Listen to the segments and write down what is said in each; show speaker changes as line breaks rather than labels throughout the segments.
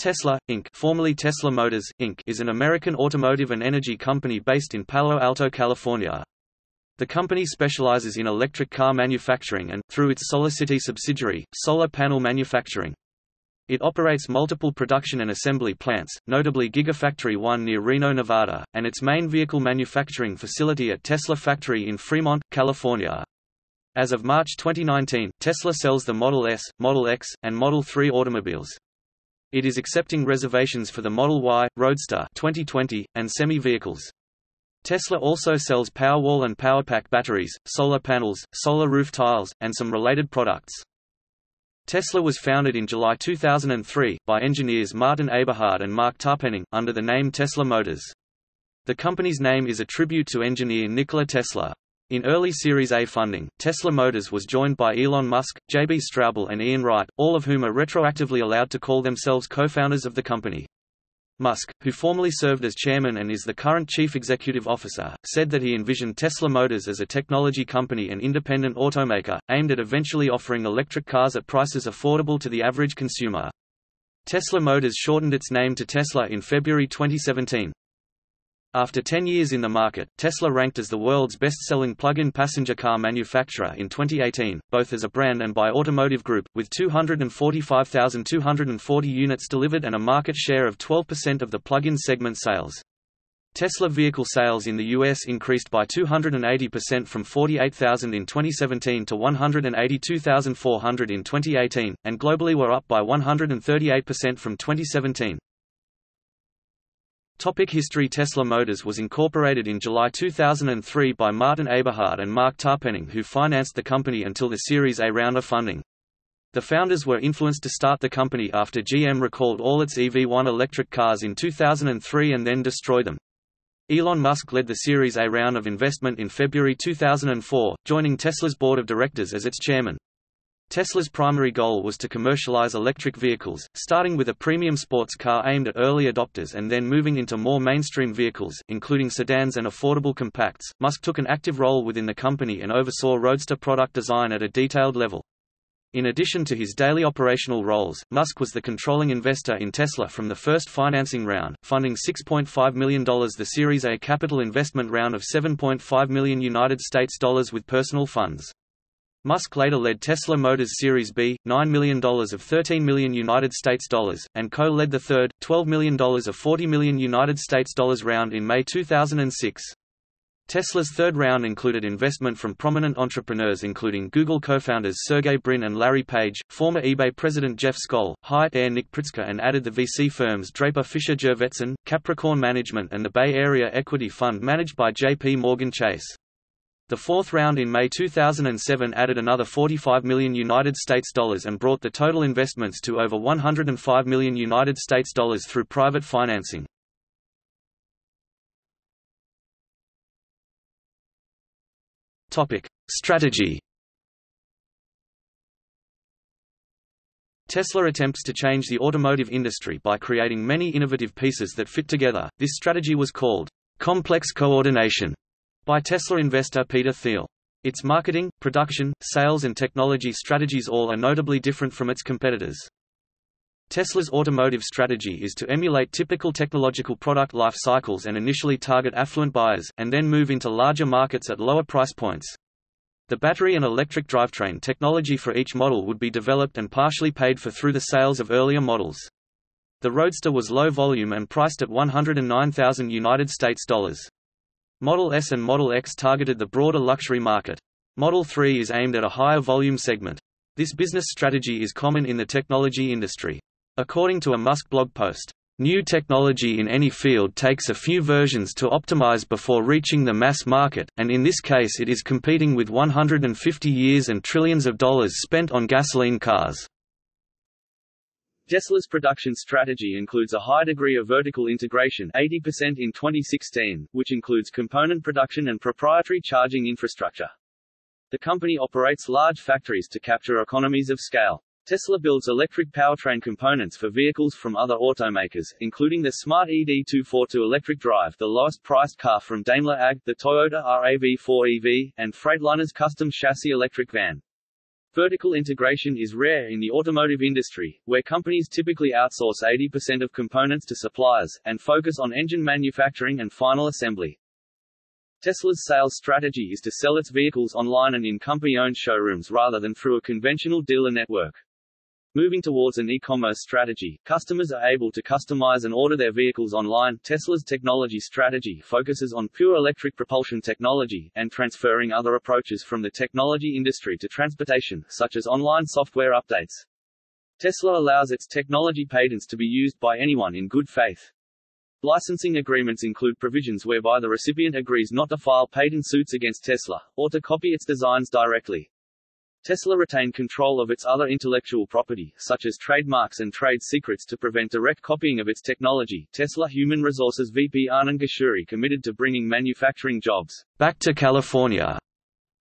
Tesla, Inc. formerly Tesla Motors, Inc. is an American automotive and energy company based in Palo Alto, California. The company specializes in electric car manufacturing and, through its SolarCity subsidiary, solar panel manufacturing. It operates multiple production and assembly plants, notably Gigafactory 1 near Reno, Nevada, and its main vehicle manufacturing facility at Tesla Factory in Fremont, California. As of March 2019, Tesla sells the Model S, Model X, and Model 3 automobiles. It is accepting reservations for the Model Y, Roadster 2020, and Semi vehicles. Tesla also sells Powerwall and Powerpack batteries, solar panels, solar roof tiles, and some related products. Tesla was founded in July 2003, by engineers Martin Eberhard and Marc Tarpenning, under the name Tesla Motors. The company's name is a tribute to engineer Nikola Tesla. In early Series A funding, Tesla Motors was joined by Elon Musk, J.B. Straubel and Ian Wright, all of whom are retroactively allowed to call themselves co-founders of the company. Musk, who formerly served as chairman and is the current chief executive officer, said that he envisioned Tesla Motors as a technology company and independent automaker, aimed at eventually offering electric cars at prices affordable to the average consumer. Tesla Motors shortened its name to Tesla in February 2017. After 10 years in the market, Tesla ranked as the world's best-selling plug-in passenger car manufacturer in 2018, both as a brand and by Automotive Group, with 245,240 units delivered and a market share of 12% of the plug-in segment sales. Tesla vehicle sales in the U.S. increased by 280% from 48,000 in 2017 to 182,400 in 2018, and globally were up by 138% from 2017. Topic history Tesla Motors was incorporated in July 2003 by Martin Eberhard and Marc Tarpenning who financed the company until the Series A round of funding. The founders were influenced to start the company after GM recalled all its EV1 electric cars in 2003 and then destroyed them. Elon Musk led the Series A round of investment in February 2004, joining Tesla's board of directors as its chairman. Tesla's primary goal was to commercialize electric vehicles, starting with a premium sports car aimed at early adopters and then moving into more mainstream vehicles, including sedans and affordable compacts. Musk took an active role within the company and oversaw Roadster product design at a detailed level. In addition to his daily operational roles, Musk was the controlling investor in Tesla from the first financing round, funding $6.5 million the Series A capital investment round of 7.5 million United States dollars with personal funds. Musk later led Tesla Motors Series B, $9 million of 13 million United States dollars, and co-led the third, $12 million of 40 million United States dollars round in May 2006. Tesla's third round included investment from prominent entrepreneurs including Google co-founders Sergey Brin and Larry Page, former eBay president Jeff Skoll, Hyatt heir Nick Pritzker and added the VC firms Draper Fisher Jurvetson, Capricorn Management and the Bay Area Equity Fund managed by J.P. Morgan Chase. The fourth round in May 2007 added another 45 million United States dollars and brought the total investments to over 105 million United States dollars through private financing. Topic: Strategy. Tesla attempts to change the automotive industry by creating many innovative pieces that fit together. This strategy was called complex coordination by Tesla investor Peter Thiel. Its marketing, production, sales and technology strategies all are notably different from its competitors. Tesla's automotive strategy is to emulate typical technological product life cycles and initially target affluent buyers, and then move into larger markets at lower price points. The battery and electric drivetrain technology for each model would be developed and partially paid for through the sales of earlier models. The Roadster was low volume and priced at 109,000 United States dollars. Model S and Model X targeted the broader luxury market. Model 3 is aimed at a higher volume segment. This business strategy is common in the technology industry. According to a Musk blog post, New technology in any field takes a few versions to optimize before reaching the mass market, and in this case it is competing with 150 years and trillions of dollars spent on gasoline cars. Tesla's production strategy includes a high degree of vertical integration 80% in 2016, which includes component production and proprietary charging infrastructure. The company operates large factories to capture economies of scale. Tesla builds electric powertrain components for vehicles from other automakers, including the Smart ED242 electric drive the lowest-priced car from Daimler AG, the Toyota RAV4 EV, and Freightliner's custom chassis electric van.
Vertical integration is rare in the automotive industry, where companies typically outsource 80% of components to suppliers, and focus on engine manufacturing and final assembly. Tesla's sales strategy is to sell its vehicles online and in company-owned showrooms rather than through a conventional dealer network. Moving towards an e-commerce strategy, customers are able to customize and order their vehicles online. Tesla's technology strategy focuses on pure electric propulsion technology, and transferring other approaches from the technology industry to transportation, such as online software updates. Tesla allows its technology patents to be used by anyone in good faith. Licensing agreements include provisions whereby the recipient agrees not to file patent suits against Tesla, or to copy its designs directly. Tesla retained control of its other intellectual property, such as trademarks and trade secrets to prevent direct copying of its technology. Tesla Human Resources VP Arnnon Geshuri committed to bringing manufacturing jobs
back to California.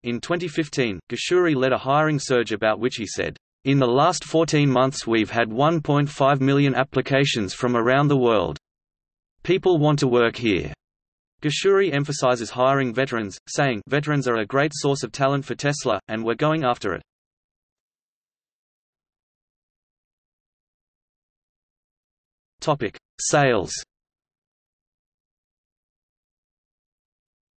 In 2015, Geshuri led a hiring surge about which he said, In the last 14 months we've had 1.5 million applications from around the world. People want to work here. Geshuri emphasizes hiring veterans, saying, Veterans are a great source of talent for Tesla, and we're going after it. Sales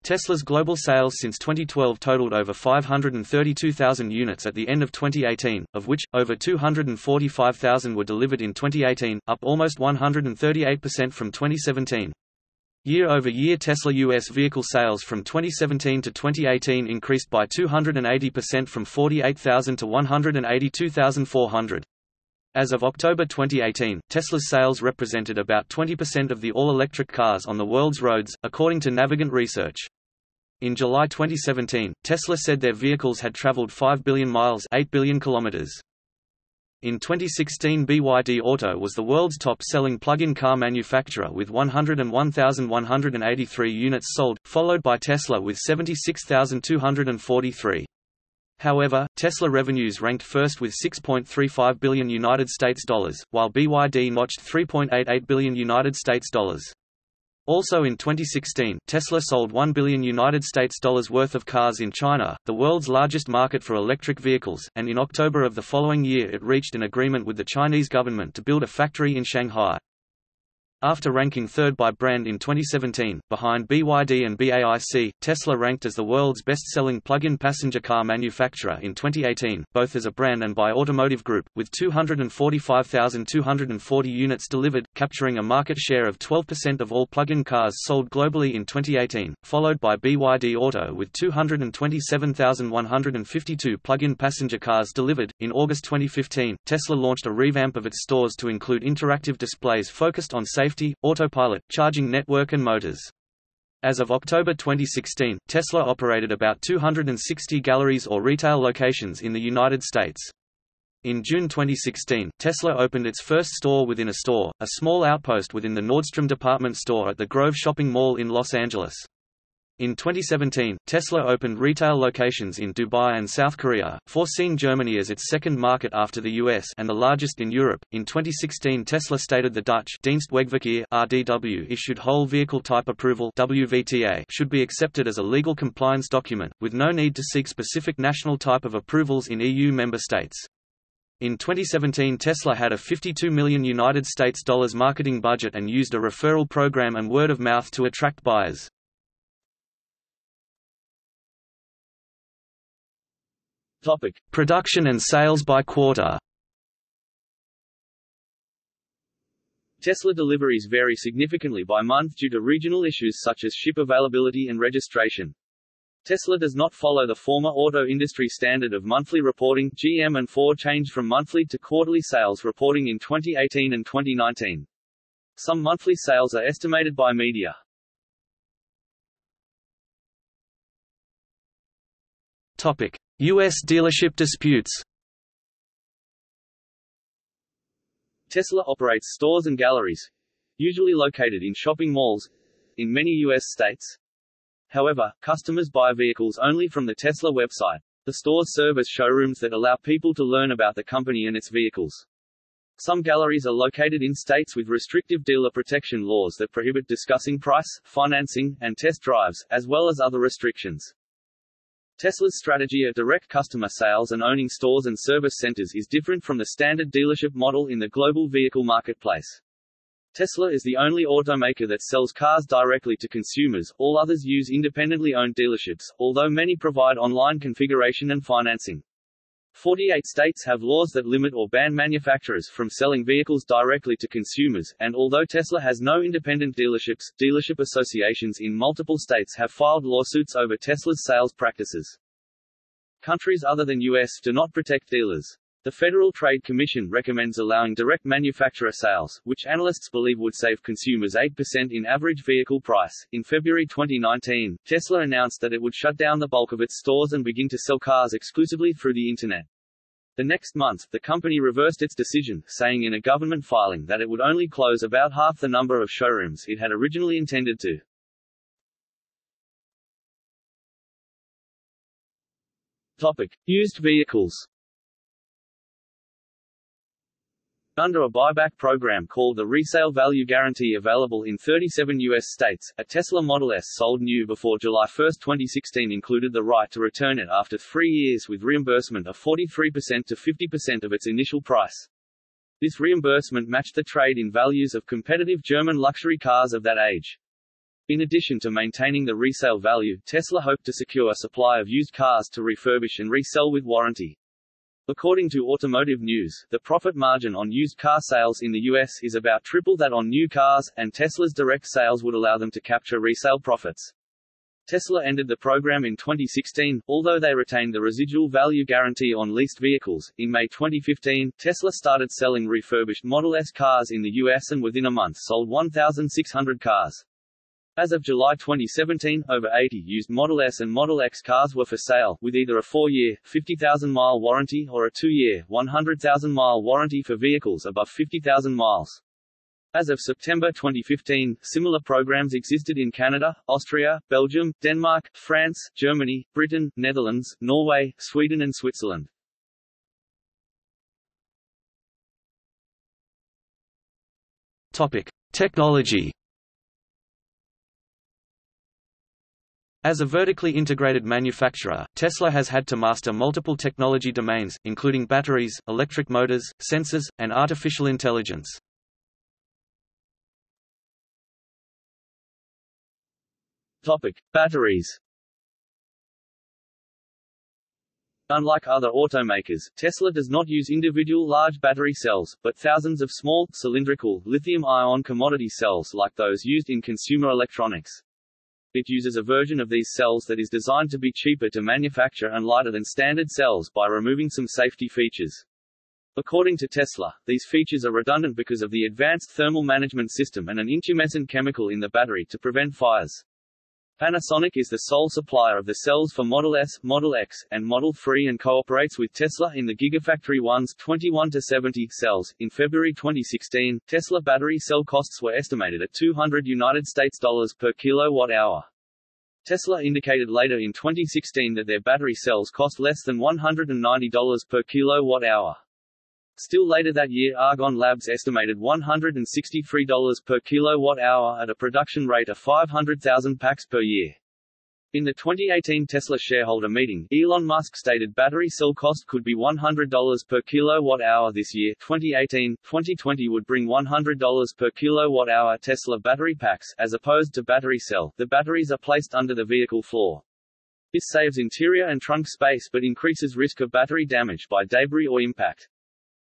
Tesla's global sales since 2012 totaled over 532,000 units at the end of 2018, of which, over 245,000 were delivered in 2018, up almost 138% from 2017. Year-over-year Tesla U.S. vehicle sales from 2017 to 2018 increased by 280% from 48,000 to 182,400. As of October 2018, Tesla's sales represented about 20% of the all-electric cars on the world's roads, according to Navigant Research. In July 2017, Tesla said their vehicles had traveled 5 billion miles 8 billion kilometers. In 2016 BYD Auto was the world's top-selling plug-in car manufacturer with 101,183 units sold, followed by Tesla with 76,243. However, Tesla revenues ranked first with 6.35 billion United States dollars, while BYD notched 3.88 billion United States dollars. Also in 2016, Tesla sold 1 billion United States dollars worth of cars in China, the world's largest market for electric vehicles, and in October of the following year it reached an agreement with the Chinese government to build a factory in Shanghai. After ranking third by brand in 2017, behind BYD and BAIC, Tesla ranked as the world's best-selling plug-in passenger car manufacturer in 2018, both as a brand and by Automotive Group, with 245,240 units delivered, capturing a market share of 12% of all plug-in cars sold globally in 2018, followed by BYD Auto with 227,152 plug-in passenger cars delivered. In August 2015, Tesla launched a revamp of its stores to include interactive displays focused on safety safety, autopilot, charging network and motors. As of October 2016, Tesla operated about 260 galleries or retail locations in the United States. In June 2016, Tesla opened its first store within a store, a small outpost within the Nordstrom department store at the Grove Shopping Mall in Los Angeles. In 2017, Tesla opened retail locations in Dubai and South Korea, foreseeing Germany as its second market after the US and the largest in Europe. In 2016, Tesla stated the Dutch Dienstwegverkeer (RDW) issued whole vehicle type approval (WVTA) should be accepted as a legal compliance document, with no need to seek specific national type of approvals in EU member states. In 2017 Tesla had a 52 million United States dollars marketing budget and used a referral program and word of mouth to attract buyers.
Topic.
Production and sales by quarter
Tesla deliveries vary significantly by month due to regional issues such as ship availability and registration. Tesla does not follow the former auto industry standard of monthly reporting. GM and Ford changed from monthly to quarterly sales reporting in 2018 and 2019. Some monthly sales are estimated by media.
Topic: U.S. dealership disputes
Tesla operates stores and galleries, usually located in shopping malls, in many U.S. states. However, customers buy vehicles only from the Tesla website. The stores serve as showrooms that allow people to learn about the company and its vehicles. Some galleries are located in states with restrictive dealer protection laws that prohibit discussing price, financing, and test drives, as well as other restrictions. Tesla's strategy of direct customer sales and owning stores and service centers is different from the standard dealership model in the global vehicle marketplace. Tesla is the only automaker that sells cars directly to consumers, all others use independently owned dealerships, although many provide online configuration and financing. 48 states have laws that limit or ban manufacturers from selling vehicles directly to consumers, and although Tesla has no independent dealerships, dealership associations in multiple states have filed lawsuits over Tesla's sales practices. Countries other than US do not protect dealers. The Federal Trade Commission recommends allowing direct manufacturer sales, which analysts believe would save consumers 8% in average vehicle price. In February 2019, Tesla announced that it would shut down the bulk of its stores and begin to sell cars exclusively through the Internet. The next month, the company reversed its decision, saying in a government filing that it would only close about half the number of showrooms it had originally intended to. Topic: Used vehicles. Under a buyback program called the Resale Value Guarantee available in 37 U.S. states, a Tesla Model S sold new before July 1, 2016 included the right to return it after three years with reimbursement of 43% to 50% of its initial price. This reimbursement matched the trade-in values of competitive German luxury cars of that age. In addition to maintaining the resale value, Tesla hoped to secure a supply of used cars to refurbish and resell with warranty. According to Automotive News, the profit margin on used car sales in the U.S. is about triple that on new cars, and Tesla's direct sales would allow them to capture resale profits. Tesla ended the program in 2016, although they retained the residual value guarantee on leased vehicles. In May 2015, Tesla started selling refurbished Model S cars in the U.S. and within a month sold 1,600 cars. As of July 2017, over 80 used Model S and Model X cars were for sale, with either a 4-year, 50,000-mile warranty or a 2-year, 100,000-mile warranty for vehicles above 50,000 miles. As of September 2015, similar programs existed in Canada, Austria, Belgium, Denmark, France, Germany, Britain, Netherlands, Norway, Sweden and Switzerland.
Topic: Technology As a vertically integrated manufacturer, Tesla has had to master multiple technology domains, including batteries, electric motors, sensors, and artificial intelligence.
Topic: Batteries. Unlike other automakers, Tesla does not use individual large battery cells, but thousands of small, cylindrical, lithium-ion commodity cells like those used in consumer electronics. It uses a version of these cells that is designed to be cheaper to manufacture and lighter than standard cells by removing some safety features. According to Tesla, these features are redundant because of the advanced thermal management system and an intumescent chemical in the battery to prevent fires. Panasonic is the sole supplier of the cells for Model S, Model X, and Model 3 and cooperates with Tesla in the Gigafactory 1's 21 to 70 cells. In February 2016, Tesla battery cell costs were estimated at 200 United States dollars per kilowatt hour. Tesla indicated later in 2016 that their battery cells cost less than $190 per kilowatt hour. Still later that year Argonne Labs estimated $163 per kilowatt-hour at a production rate of 500,000 packs per year. In the 2018 Tesla shareholder meeting, Elon Musk stated battery cell cost could be $100 per kilowatt-hour this year 2018, 2020 would bring $100 per kilowatt-hour Tesla battery packs, as opposed to battery cell. The batteries are placed under the vehicle floor. This saves interior and trunk space but increases risk of battery damage by debris or impact.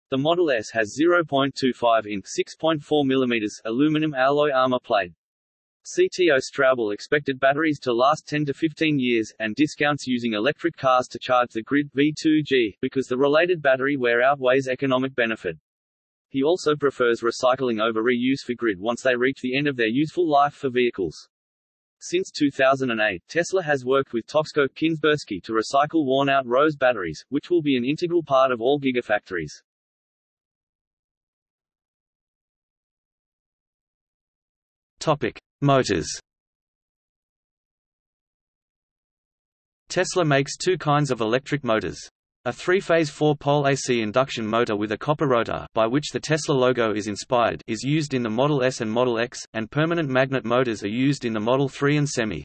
The Model S has 0.25 in 6.4 mm aluminum alloy armor plate. CTO Straubel expected batteries to last 10 to 15 years, and discounts using electric cars to charge the grid V2G, because the related battery wear outweighs economic benefit. He also prefers recycling over reuse for grid once they reach the end of their useful life for vehicles. Since 2008, Tesla has worked with Toxco Kinsbursky to recycle worn-out Rose batteries, which will be an integral part of all gigafactories.
Topic: Motors. Tesla makes two kinds of electric motors. A three-phase four-pole AC induction motor with a copper rotor by which the Tesla logo is inspired is used in the Model S and Model X, and permanent magnet motors are used in the Model 3 and Semi.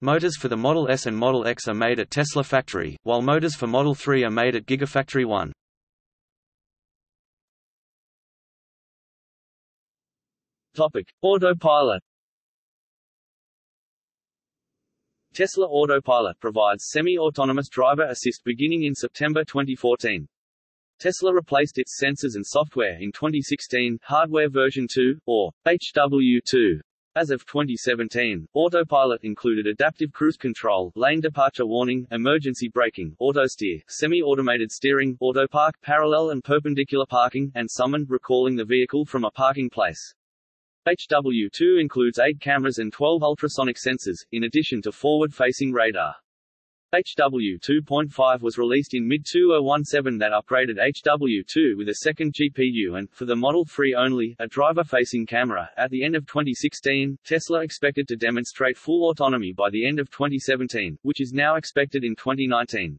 Motors for the Model S and Model X are made at Tesla factory, while motors for Model 3 are made at Gigafactory 1.
Topic: Autopilot. Tesla Autopilot provides semi-autonomous driver assist beginning in September 2014. Tesla replaced its sensors and software in 2016, hardware version 2, or HW2. As of 2017, Autopilot included adaptive cruise control, lane departure warning, emergency braking, autosteer, semi-automated steering, autopark, parallel and perpendicular parking, and summon, recalling the vehicle from a parking place. HW2 includes 8 cameras and 12 ultrasonic sensors, in addition to forward-facing radar. HW 2.5 was released in mid-2017 that upgraded HW2 with a second GPU and, for the Model 3 only, a driver-facing camera. At the end of 2016, Tesla expected to demonstrate full autonomy by the end of 2017, which is now expected in 2019.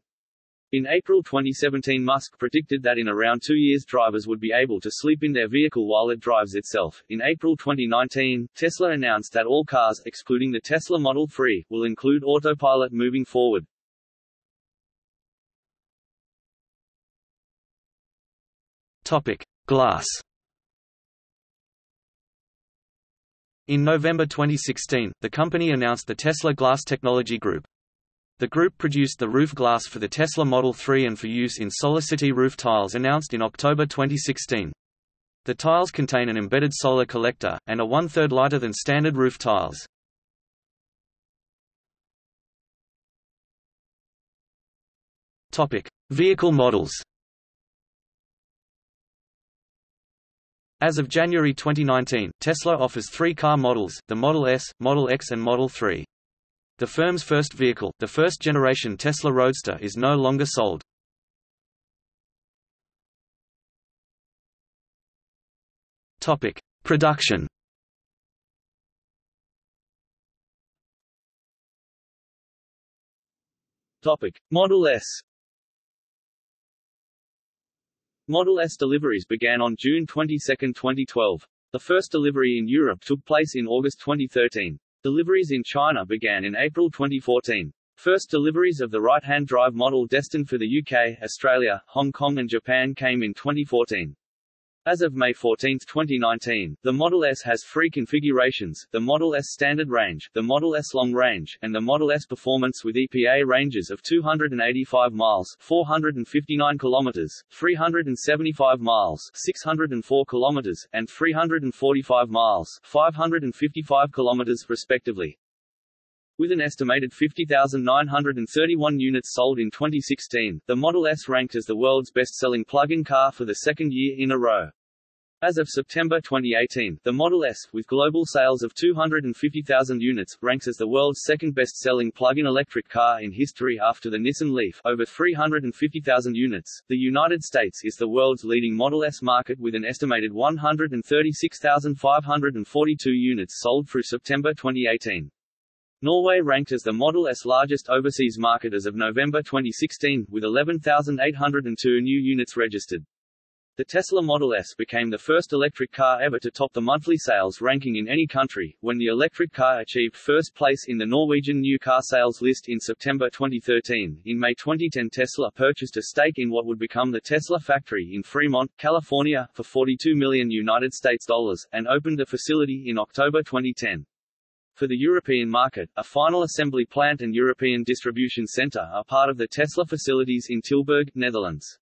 In April 2017 Musk predicted that in around two years drivers would be able to sleep in their vehicle while it drives itself. In April 2019, Tesla announced that all cars, excluding the Tesla Model 3, will include autopilot moving forward.
Topic: Glass. In November 2016, the company announced the Tesla Glass Technology Group. The group produced the roof glass for the Tesla Model 3 and for use in SolarCity roof tiles announced in October 2016. The tiles contain an embedded solar collector, and are one-third lighter than standard roof tiles. Vehicle models As of January 2019, Tesla offers three car models, the Model S, Model X and Model 3. The firm's first vehicle, the first-generation Tesla Roadster is no longer sold. Production
Topic: Model S Model S deliveries began on June 22, 2012. The first delivery in Europe took place in August 2013. Deliveries in China began in April 2014. First deliveries of the right-hand drive model destined for the UK, Australia, Hong Kong and Japan came in 2014. As of May 14, 2019, the Model S has three configurations, the Model S Standard Range, the Model S Long Range, and the Model S Performance with EPA ranges of 285 miles 459 kilometers, 375 miles 604 kilometers, and 345 miles 555 kilometers, respectively. With an estimated 50,931 units sold in 2016, the Model S ranked as the world's best-selling plug-in car for the second year in a row. As of September 2018, the Model S, with global sales of 250,000 units, ranks as the world's second best-selling plug-in electric car in history after the Nissan Leaf, over 350,000 units. The United States is the world's leading Model S market with an estimated 136,542 units sold through September 2018. Norway ranked as the Model S largest overseas market as of November 2016, with 11,802 new units registered. The Tesla Model S became the first electric car ever to top the monthly sales ranking in any country, when the electric car achieved first place in the Norwegian new car sales list in September 2013. In May 2010 Tesla purchased a stake in what would become the Tesla factory in Fremont, California, for 42 million United States dollars, and opened the facility in October 2010. For the European market, a final assembly plant and European distribution center are part of the Tesla facilities in Tilburg, Netherlands.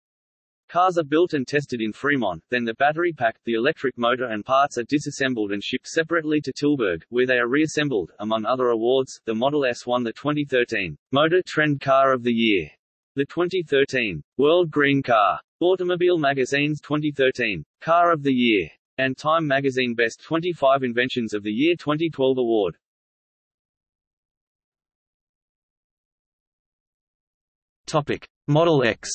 Cars are built and tested in Fremont, then the battery pack, the electric motor and parts are disassembled and shipped separately to Tilburg, where they are reassembled. Among other awards, the Model S won the 2013 Motor Trend Car of the Year, the 2013 World Green Car, Automobile Magazine's 2013 Car of the Year, and Time Magazine Best 25 Inventions of the Year 2012 award.
Topic: Model X.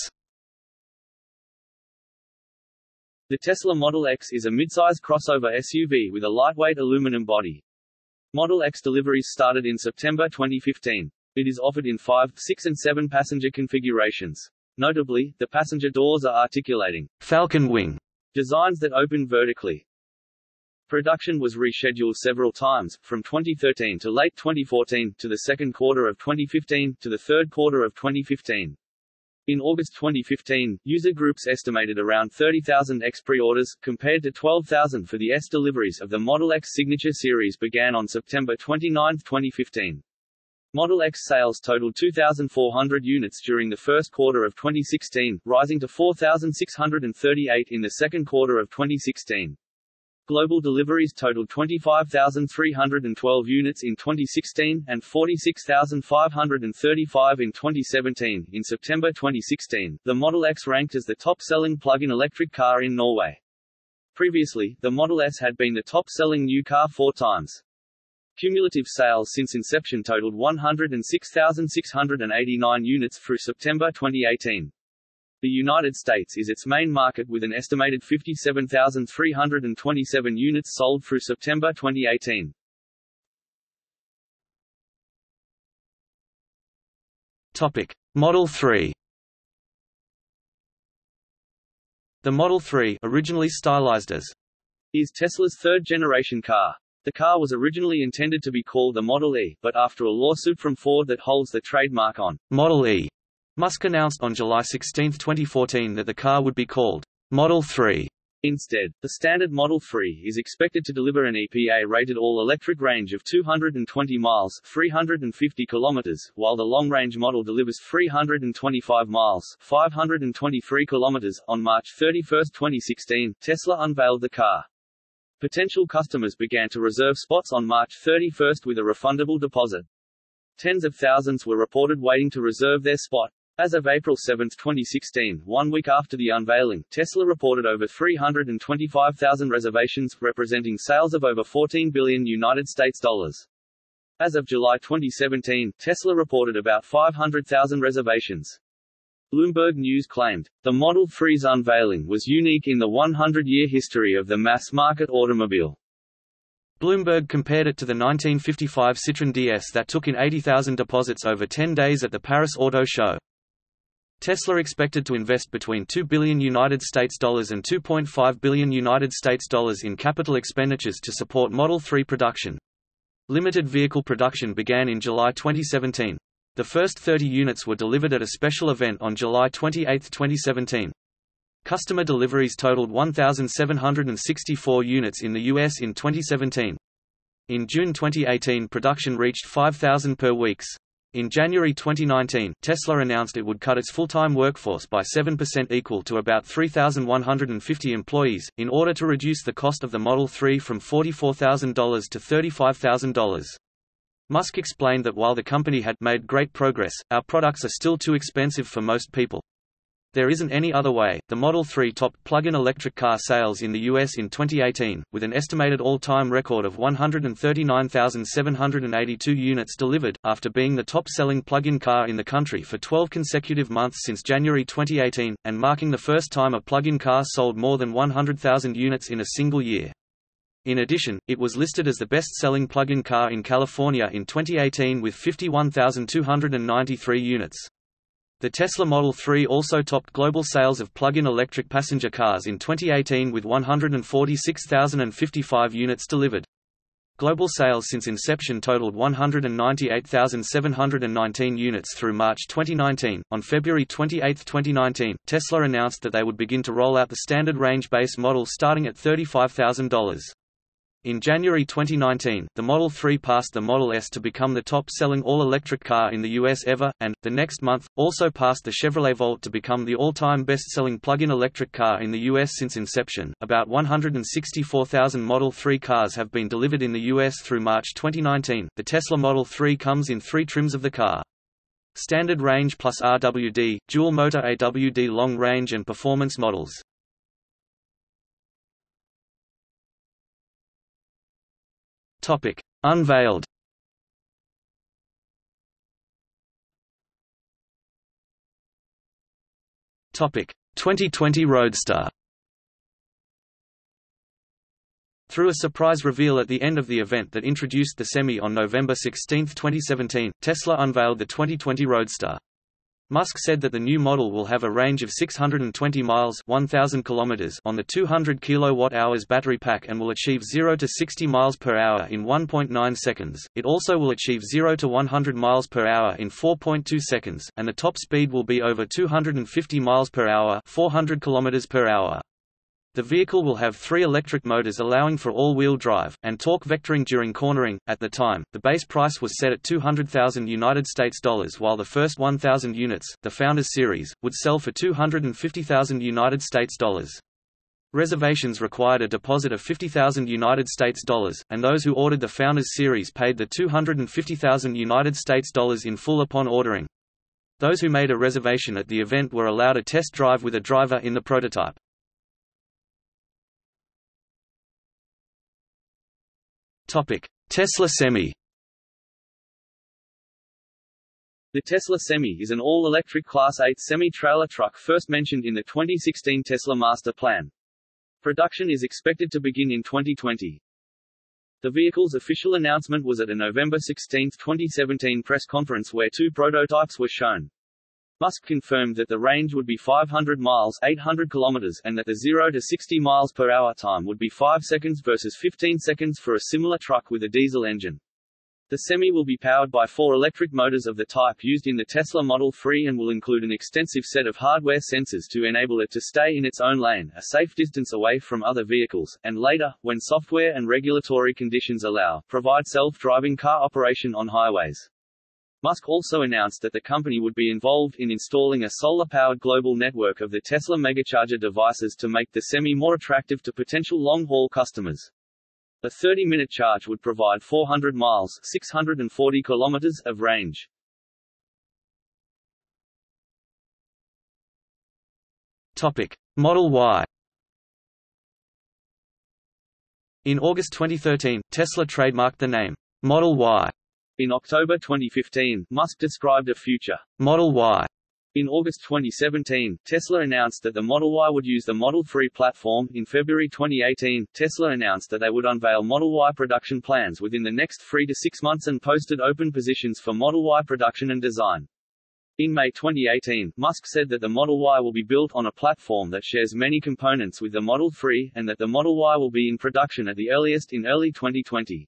The Tesla Model X is a midsize crossover SUV with a lightweight aluminum body. Model X deliveries started in September 2015. It is offered in 5, 6 and 7 passenger configurations. Notably, the passenger doors are articulating
Falcon wing
designs that open vertically. Production was rescheduled several times, from 2013 to late 2014, to the second quarter of 2015, to the third quarter of 2015. In August 2015, user groups estimated around 30,000 X pre-orders, compared to 12,000 for the S deliveries of the Model X Signature series began on September 29, 2015. Model X sales totaled 2,400 units during the first quarter of 2016, rising to 4,638 in the second quarter of 2016. Global deliveries totaled 25,312 units in 2016, and 46,535 in 2017. In September 2016, the Model X ranked as the top-selling plug-in electric car in Norway. Previously, the Model S had been the top-selling new car four times. Cumulative sales since inception totaled 106,689 units through September 2018. The United States is its main market with an estimated 57,327 units sold through September 2018.
Topic: Model 3. The Model 3, originally stylized as
is Tesla's third-generation car. The car was originally intended to be called the Model E, but after a lawsuit from Ford that holds the trademark on
Model E, Musk announced on July 16, 2014 that the car would be called Model 3.
Instead, the standard Model 3 is expected to deliver an EPA-rated all-electric range of 220 miles 350 kilometers, while the long-range model delivers 325 miles 523 kilometers. On March 31, 2016, Tesla unveiled the car. Potential customers began to reserve spots on March 31 with a refundable deposit. Tens of thousands were reported waiting to reserve their spot. As of April 7, 2016, one week after the unveiling, Tesla reported over 325,000 reservations, representing sales of over 14 billion United States dollars. As of July 2017, Tesla reported about 500,000 reservations. Bloomberg News claimed, the Model 3's unveiling was unique in the 100-year history of the mass-market automobile.
Bloomberg compared it to the 1955 Citroën DS that took in 80,000 deposits over 10 days at the Paris Auto Show. Tesla expected to invest between 2 billion United States dollars and 2.5 billion United States dollars in capital expenditures to support Model 3 production. Limited vehicle production began in July 2017. The first 30 units were delivered at a special event on July 28, 2017. Customer deliveries totaled 1,764 units in the U.S. in 2017. In June 2018 production reached 5,000 per weeks. In January 2019, Tesla announced it would cut its full-time workforce by 7% equal to about 3,150 employees, in order to reduce the cost of the Model 3 from $44,000 to $35,000. Musk explained that while the company had made great progress, our products are still too expensive for most people. There isn't any other way. The Model 3 topped plug-in electric car sales in the US in 2018, with an estimated all-time record of 139,782 units delivered, after being the top-selling plug-in car in the country for 12 consecutive months since January 2018, and marking the first time a plug-in car sold more than 100,000 units in a single year. In addition, it was listed as the best-selling plug-in car in California in 2018 with 51,293 units. The Tesla Model 3 also topped global sales of plug-in electric passenger cars in 2018 with 146,055 units delivered. Global sales since inception totaled 198,719 units through March 2019. On February 28, 2019, Tesla announced that they would begin to roll out the standard range base model starting at $35,000. In January 2019, the Model 3 passed the Model S to become the top-selling all-electric car in the US ever, and, the next month, also passed the Chevrolet Volt to become the all-time best-selling plug-in electric car in the US since inception. About 164,000 Model 3 cars have been delivered in the US through March 2019. The Tesla Model 3 comes in three trims of the car. Standard Range plus RWD, Dual Motor AWD Long Range and Performance models. Topic: Unveiled. Topic: 2020 Roadster. Through a surprise reveal at the end of the event that introduced the Semi on November 16, 2017, Tesla unveiled the 2020 Roadster. Musk said that the new model will have a range of 620 miles 1000 kilometers on the 200 kilowatt-hours battery pack and will achieve 0 to 60 miles per hour in 1.9 seconds. It also will achieve 0 to 100 miles per hour in 4.2 seconds, and the top speed will be over 250 miles per hour 400 kilometers per hour. The vehicle will have three electric motors allowing for all-wheel drive, and torque vectoring during cornering. At the time, the base price was set at 200,000 United States dollars while the first 1,000 units, the Founders Series, would sell for 250,000 United States dollars. Reservations required a deposit of 50,000 United States dollars, and those who ordered the Founders Series paid the 250,000 United States dollars in full upon ordering. Those who made a reservation at the event were allowed a test drive with a driver in the prototype. Topic: Tesla Semi.
The Tesla Semi is an all-electric Class 8 semi-trailer truck first mentioned in the 2016 Tesla Master Plan. Production is expected to begin in 2020. The vehicle's official announcement was at a November 16, 2017 press conference where two prototypes were shown. Musk confirmed that the range would be 500 miles 800 kilometers and that the 0 to 60 miles per hour time would be 5 seconds versus 15 seconds for a similar truck with a diesel engine. The Semi will be powered by four electric motors of the type used in the Tesla Model 3 and will include an extensive set of hardware sensors to enable it to stay in its own lane, a safe distance away from other vehicles, and later, when software and regulatory conditions allow, provide self-driving car operation on highways. Musk also announced that the company would be involved in installing a solar-powered global network of the Tesla Megacharger devices to make the Semi more attractive to potential long-haul customers. A 30-minute charge would provide 400 miles 640 kilometers of range.
Topic: Model Y. In August 2013, Tesla trademarked the name Model Y
in October 2015, Musk described a future
Model Y.
In August 2017, Tesla announced that the Model Y would use the Model 3 platform. In February 2018, Tesla announced that they would unveil Model Y production plans within the next three to six months and posted open positions for Model Y production and design. In May 2018, Musk said that the Model Y will be built on a platform that shares many components with the Model 3, and that the Model Y will be in production at the earliest in early 2020.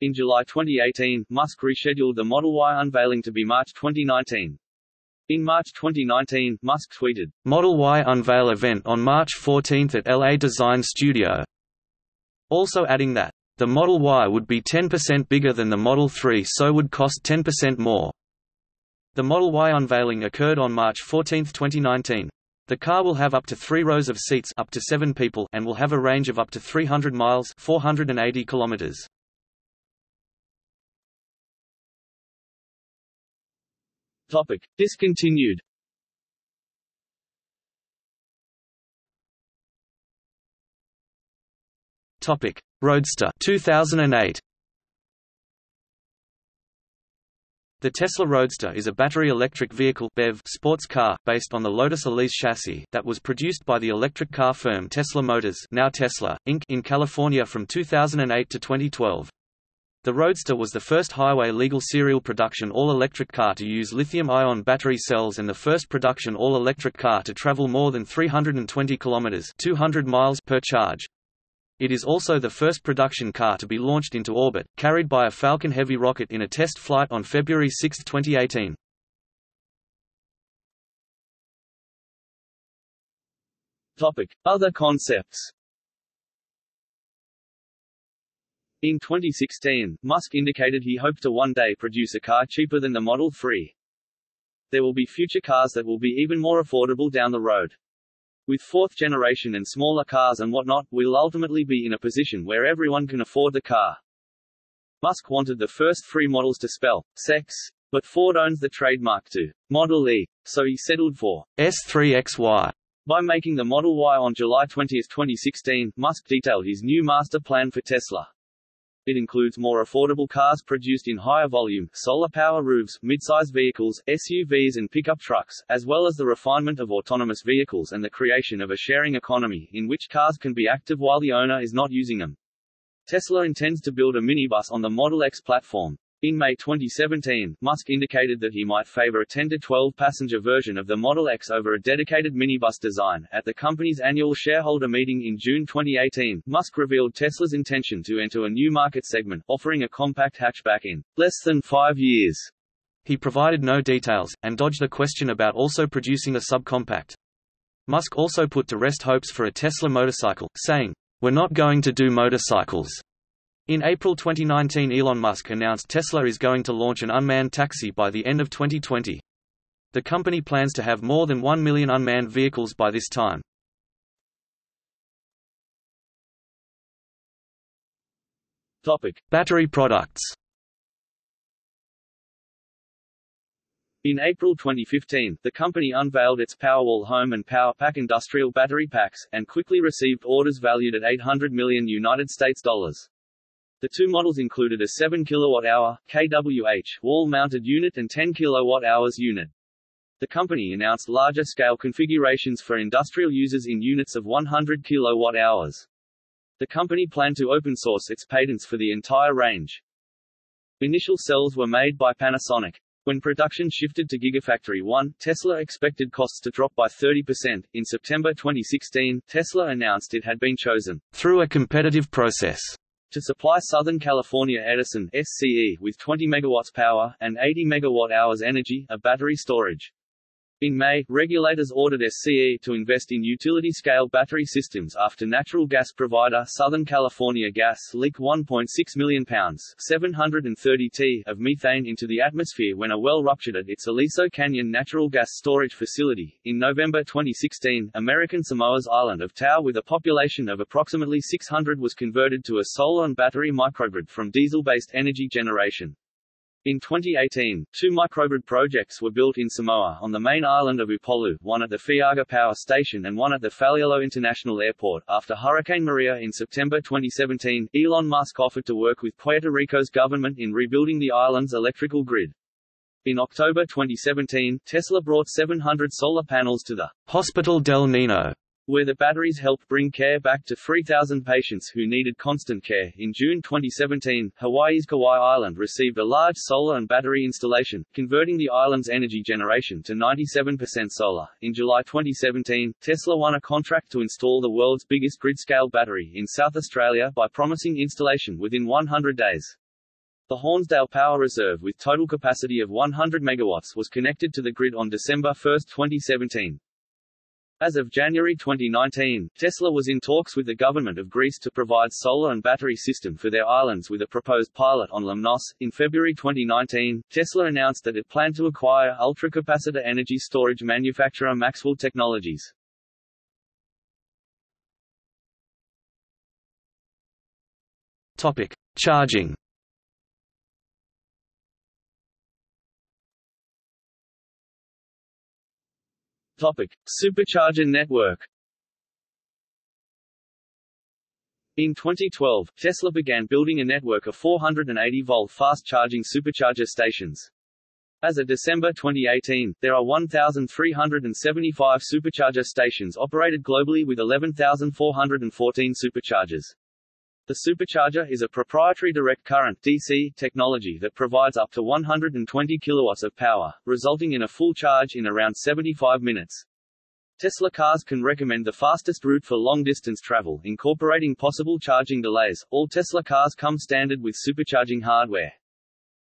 In July 2018, Musk rescheduled the Model Y unveiling to be March 2019. In March 2019, Musk tweeted,
Model Y unveil event on March 14 at LA Design Studio, also adding that, the Model Y would be 10% bigger than the Model 3 so would cost 10% more. The Model Y unveiling occurred on March 14, 2019. The car will have up to three rows of seats up to seven people and will have a range of up to 300 miles 480 kilometers.
Topic. Discontinued
Topic. Roadster 2008 The Tesla Roadster is a battery electric vehicle BEV sports car, based on the Lotus Elise chassis, that was produced by the electric car firm Tesla Motors now Tesla, Inc. in California from 2008 to 2012. The Roadster was the first highway-legal serial production all-electric car to use lithium-ion battery cells and the first production all-electric car to travel more than 320 kilometers (200 miles) per charge. It is also the first production car to be launched into orbit, carried by a Falcon Heavy rocket in a test flight on February 6, 2018.
Topic: Other concepts. In 2016, Musk indicated he hoped to one day produce a car cheaper than the Model 3. There will be future cars that will be even more affordable down the road. With fourth generation and smaller cars and whatnot, we'll ultimately be in a position where everyone can afford the car. Musk wanted the first three models to spell sex, but Ford owns the trademark to Model E, so he settled for
S3XY.
By making the Model Y on July 20, 2016, Musk detailed his new master plan for Tesla. It includes more affordable cars produced in higher volume, solar power roofs, midsize vehicles, SUVs and pickup trucks, as well as the refinement of autonomous vehicles and the creation of a sharing economy, in which cars can be active while the owner is not using them. Tesla intends to build a minibus on the Model X platform. In May 2017, Musk indicated that he might favor a 10 to 12 passenger version of the Model X over a dedicated minibus design. At the company's annual shareholder meeting in June 2018, Musk revealed Tesla's intention to enter a new market segment, offering a compact hatchback in less than five years.
He provided no details, and dodged a question about also producing a subcompact. Musk also put to rest hopes for a Tesla motorcycle, saying, We're not going to do motorcycles. In April 2019 Elon Musk announced Tesla is going to launch an unmanned taxi by the end of 2020. The company plans to have more than 1 million unmanned vehicles by this time.
Topic.
Battery products
In April 2015, the company unveiled its Powerwall home and Powerpack industrial battery packs, and quickly received orders valued at 800 million United States dollars. The two models included a 7 kWh kWh wall-mounted unit and 10 kWh unit. The company announced larger scale configurations for industrial users in units of 100 kWh. The company planned to open source its patents for the entire range. Initial cells were made by Panasonic. When production shifted to Gigafactory 1, Tesla expected costs to drop by 30%. In September 2016, Tesla announced it had been chosen
through a competitive process
to supply Southern California Edison SCE with 20 megawatts power and 80 megawatt hours energy of battery storage. In May, regulators ordered SCE to invest in utility-scale battery systems after natural gas provider Southern California Gas leaked 1.6 million pounds 730 t of methane into the atmosphere when a well ruptured at its Aliso Canyon natural gas storage facility. In November 2016, American Samoa's island of Tau with a population of approximately 600 was converted to a solar and battery microgrid from diesel-based energy generation. In 2018, two microgrid projects were built in Samoa on the main island of Upolu, one at the Fiaga Power Station and one at the Faleolo International Airport. After Hurricane Maria in September 2017, Elon Musk offered to work with Puerto Rico's government in rebuilding the island's electrical grid. In October 2017, Tesla brought 700 solar panels to the
Hospital del Niño
where the batteries helped bring care back to 3,000 patients who needed constant care. In June 2017, Hawaii's Kauai Island received a large solar and battery installation, converting the island's energy generation to 97% solar. In July 2017, Tesla won a contract to install the world's biggest grid-scale battery in South Australia by promising installation within 100 days. The Hornsdale Power Reserve with total capacity of 100 megawatts was connected to the grid on December 1, 2017. As of January 2019, Tesla was in talks with the government of Greece to provide solar and battery system for their islands with a proposed pilot on Lemnos. In February 2019, Tesla announced that it planned to acquire ultracapacitor energy storage manufacturer Maxwell Technologies.
Topic: Charging
Topic: Supercharger network. In 2012, Tesla began building a network of 480-volt fast-charging supercharger stations. As of December 2018, there are 1,375 supercharger stations operated globally with 11,414 superchargers. The supercharger is a proprietary direct current DC technology that provides up to 120 kilowatts of power, resulting in a full charge in around 75 minutes. Tesla cars can recommend the fastest route for long-distance travel, incorporating possible charging delays. All Tesla cars come standard with supercharging hardware.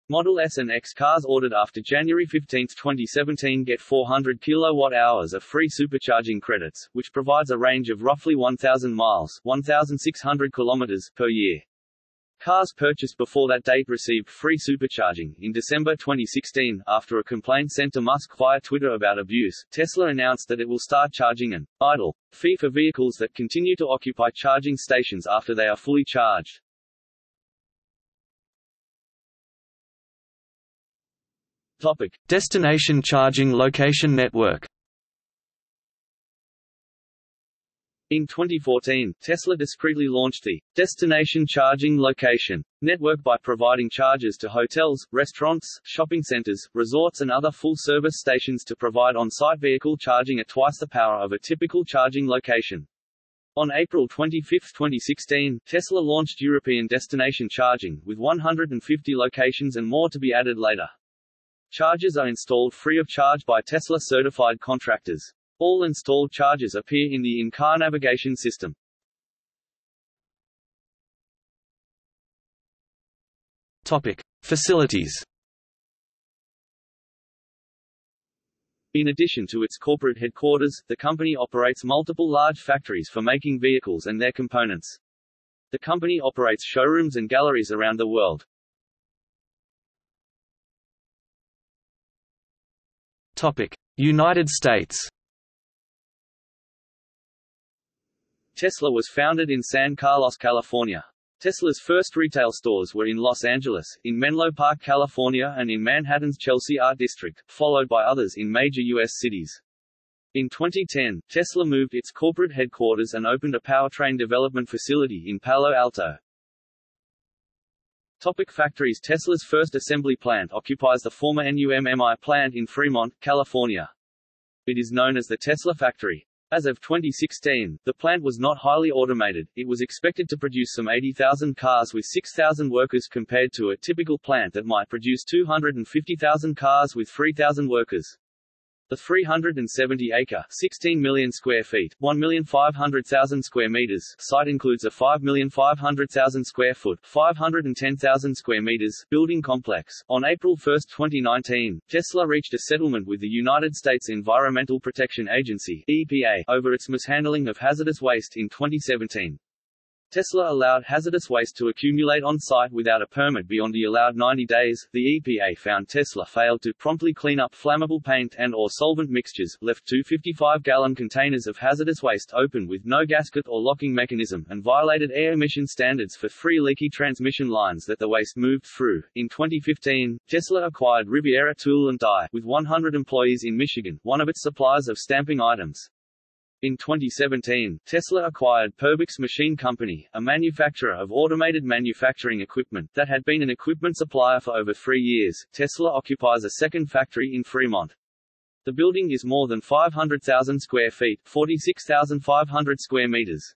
Model S and X cars ordered after January 15, 2017 get 400 kilowatt-hours of free supercharging credits, which provides a range of roughly 1,000 miles 1,600 kilometers per year. Cars purchased before that date received free supercharging. In December 2016, after a complaint sent to Musk via Twitter about abuse, Tesla announced that it will start charging an idle fee for vehicles that continue to occupy charging stations after they are fully charged.
Destination Charging Location Network.
In 2014, Tesla discreetly launched the Destination Charging Location network by providing chargers to hotels, restaurants, shopping centers, resorts and other full-service stations to provide on-site vehicle charging at twice the power of a typical charging location. On April 25, 2016, Tesla launched European destination charging, with 150 locations and more to be added later. Chargers are installed free of charge by Tesla-certified contractors. All installed chargers appear in the in-car navigation system.
Topic: Facilities.
In addition to its corporate headquarters, the company operates multiple large factories for making vehicles and their components. The company operates showrooms and galleries around the world.
United States.
Tesla was founded in San Carlos, California. Tesla's first retail stores were in Los Angeles, in Menlo Park, California and in Manhattan's Chelsea Art District, followed by others in major U.S. cities. In 2010, Tesla moved its corporate headquarters and opened a powertrain development facility in Palo Alto. Topic factories Tesla's first assembly plant occupies the former NUMMI plant in Fremont, California. It is known as the Tesla factory. As of 2016, the plant was not highly automated, it was expected to produce some 80,000 cars with 6,000 workers compared to a typical plant that might produce 250,000 cars with 3,000 workers. The 370-acre (16 million square feet, 1,500,000 square meters) site includes a 5,500,000 square foot (510,000 square meters) building complex. On April 1, 2019, Tesla reached a settlement with the United States Environmental Protection Agency (EPA) over its mishandling of hazardous waste in 2017. Tesla allowed hazardous waste to accumulate on site without a permit beyond the allowed 90 days. The EPA found Tesla failed to promptly clean up flammable paint and or solvent mixtures, left two 55-gallon containers of hazardous waste open with no gasket or locking mechanism, and violated air emission standards for three leaky transmission lines that the waste moved through. In 2015, Tesla acquired Riviera Tool and Die, with 100 employees in Michigan, one of its suppliers of stamping items. In 2017, Tesla acquired Perbix Machine Company, a manufacturer of automated manufacturing equipment, that had been an equipment supplier for over three years. Tesla occupies a second factory in Fremont. The building is more than 500,000 square feet 46,500 square meters.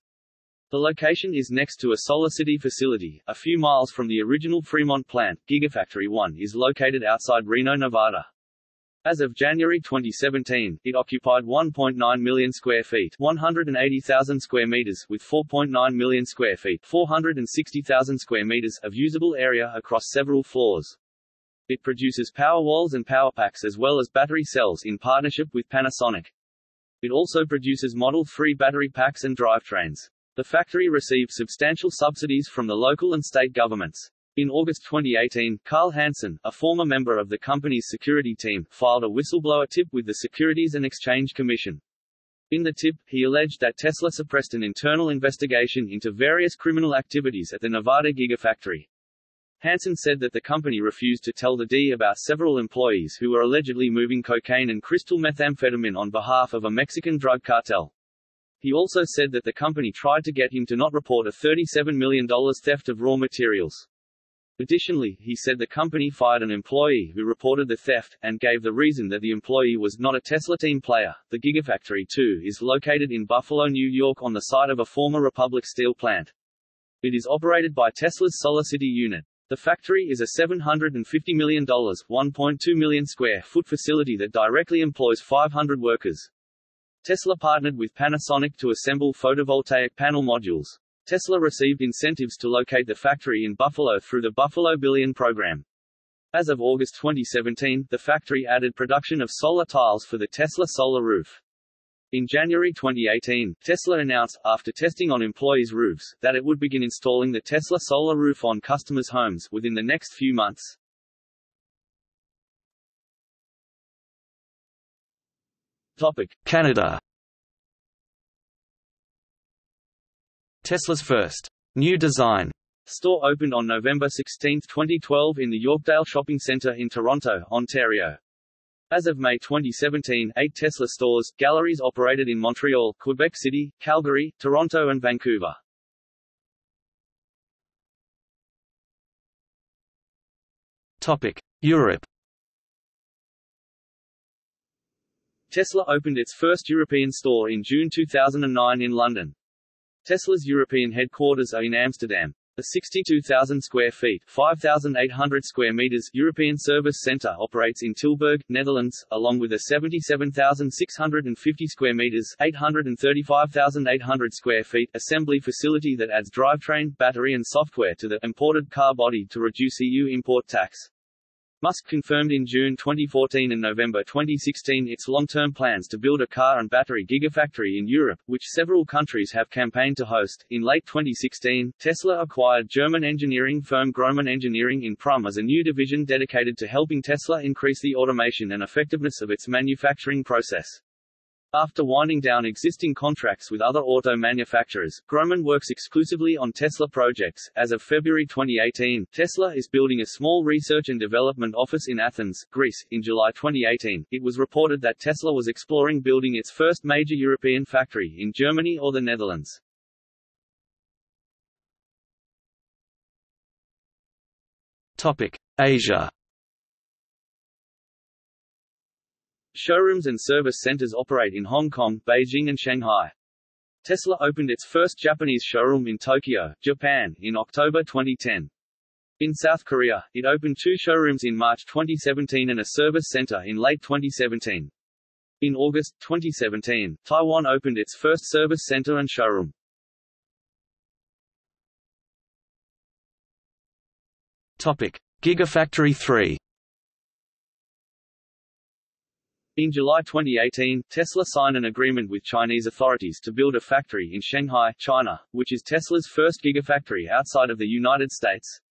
The location is next to a SolarCity facility, a few miles from the original Fremont plant. Gigafactory 1 is located outside Reno, Nevada. As of January 2017, it occupied 1.9 million square feet 180,000 square meters with 4.9 million square feet 460,000 square meters of usable area across several floors. It produces power walls and power packs as well as battery cells in partnership with Panasonic. It also produces Model 3 battery packs and drivetrains. The factory receives substantial subsidies from the local and state governments. In August 2018, Carl Hansen, a former member of the company's security team, filed a whistleblower tip with the Securities and Exchange Commission. In the tip, he alleged that Tesla suppressed an internal investigation into various criminal activities at the Nevada Gigafactory. Hansen said that the company refused to tell the D about several employees who were allegedly moving cocaine and crystal methamphetamine on behalf of a Mexican drug cartel. He also said that the company tried to get him to not report a $37 million theft of raw materials. Additionally, he said the company fired an employee who reported the theft, and gave the reason that the employee was not a Tesla team player. The Gigafactory 2 is located in Buffalo, New York on the site of a former Republic Steel plant. It is operated by Tesla's SolarCity unit. The factory is a $750 million, 1.2 million square foot facility that directly employs 500 workers. Tesla partnered with Panasonic to assemble photovoltaic panel modules. Tesla received incentives to locate the factory in Buffalo through the Buffalo Billion program. As of August 2017, the factory added production of solar tiles for the Tesla solar roof. In January 2018, Tesla announced, after testing on employees' roofs, that it would begin installing the Tesla solar roof on customers' homes within the next few months. Topic:
Canada Tesla's first new design
store opened on November 16, 2012 in the Yorkdale Shopping Centre in Toronto, Ontario. As of May 2017, eight Tesla stores, galleries operated in Montreal, Quebec City, Calgary, Toronto and Vancouver.
Topic. Europe
Tesla opened its first European store in June 2009 in London. Tesla's European headquarters are in Amsterdam. The 62,000 square feet 5,800 square meters European Service Center operates in Tilburg, Netherlands, along with a 77,650 square meters 835,800 square feet assembly facility that adds drivetrain, battery and software to the imported car body to reduce EU import tax. Musk confirmed in June 2014 and November 2016 its long-term plans to build a car and battery gigafactory in Europe, which several countries have campaigned to host. In late 2016, Tesla acquired German engineering firm Grohmann Engineering in Prüm as a new division dedicated to helping Tesla increase the automation and effectiveness of its manufacturing process. After winding down existing contracts with other auto manufacturers, Grohmann works exclusively on Tesla projects. As of February 2018, Tesla is building a small research and development office in Athens, Greece. In July 2018, it was reported that Tesla was exploring building its first major European factory in Germany or the Netherlands.
Topic: Asia.
Showrooms and service centers operate in Hong Kong, Beijing and Shanghai. Tesla opened its first Japanese showroom in Tokyo, Japan, in October 2010. In South Korea, it opened two showrooms in March 2017 and a service center in late 2017. In August 2017, Taiwan opened its first service center and showroom.
Topic: Gigafactory 3.
In July 2018, Tesla signed an agreement with Chinese authorities to build a factory in Shanghai, China, which is Tesla's first gigafactory outside of the United States.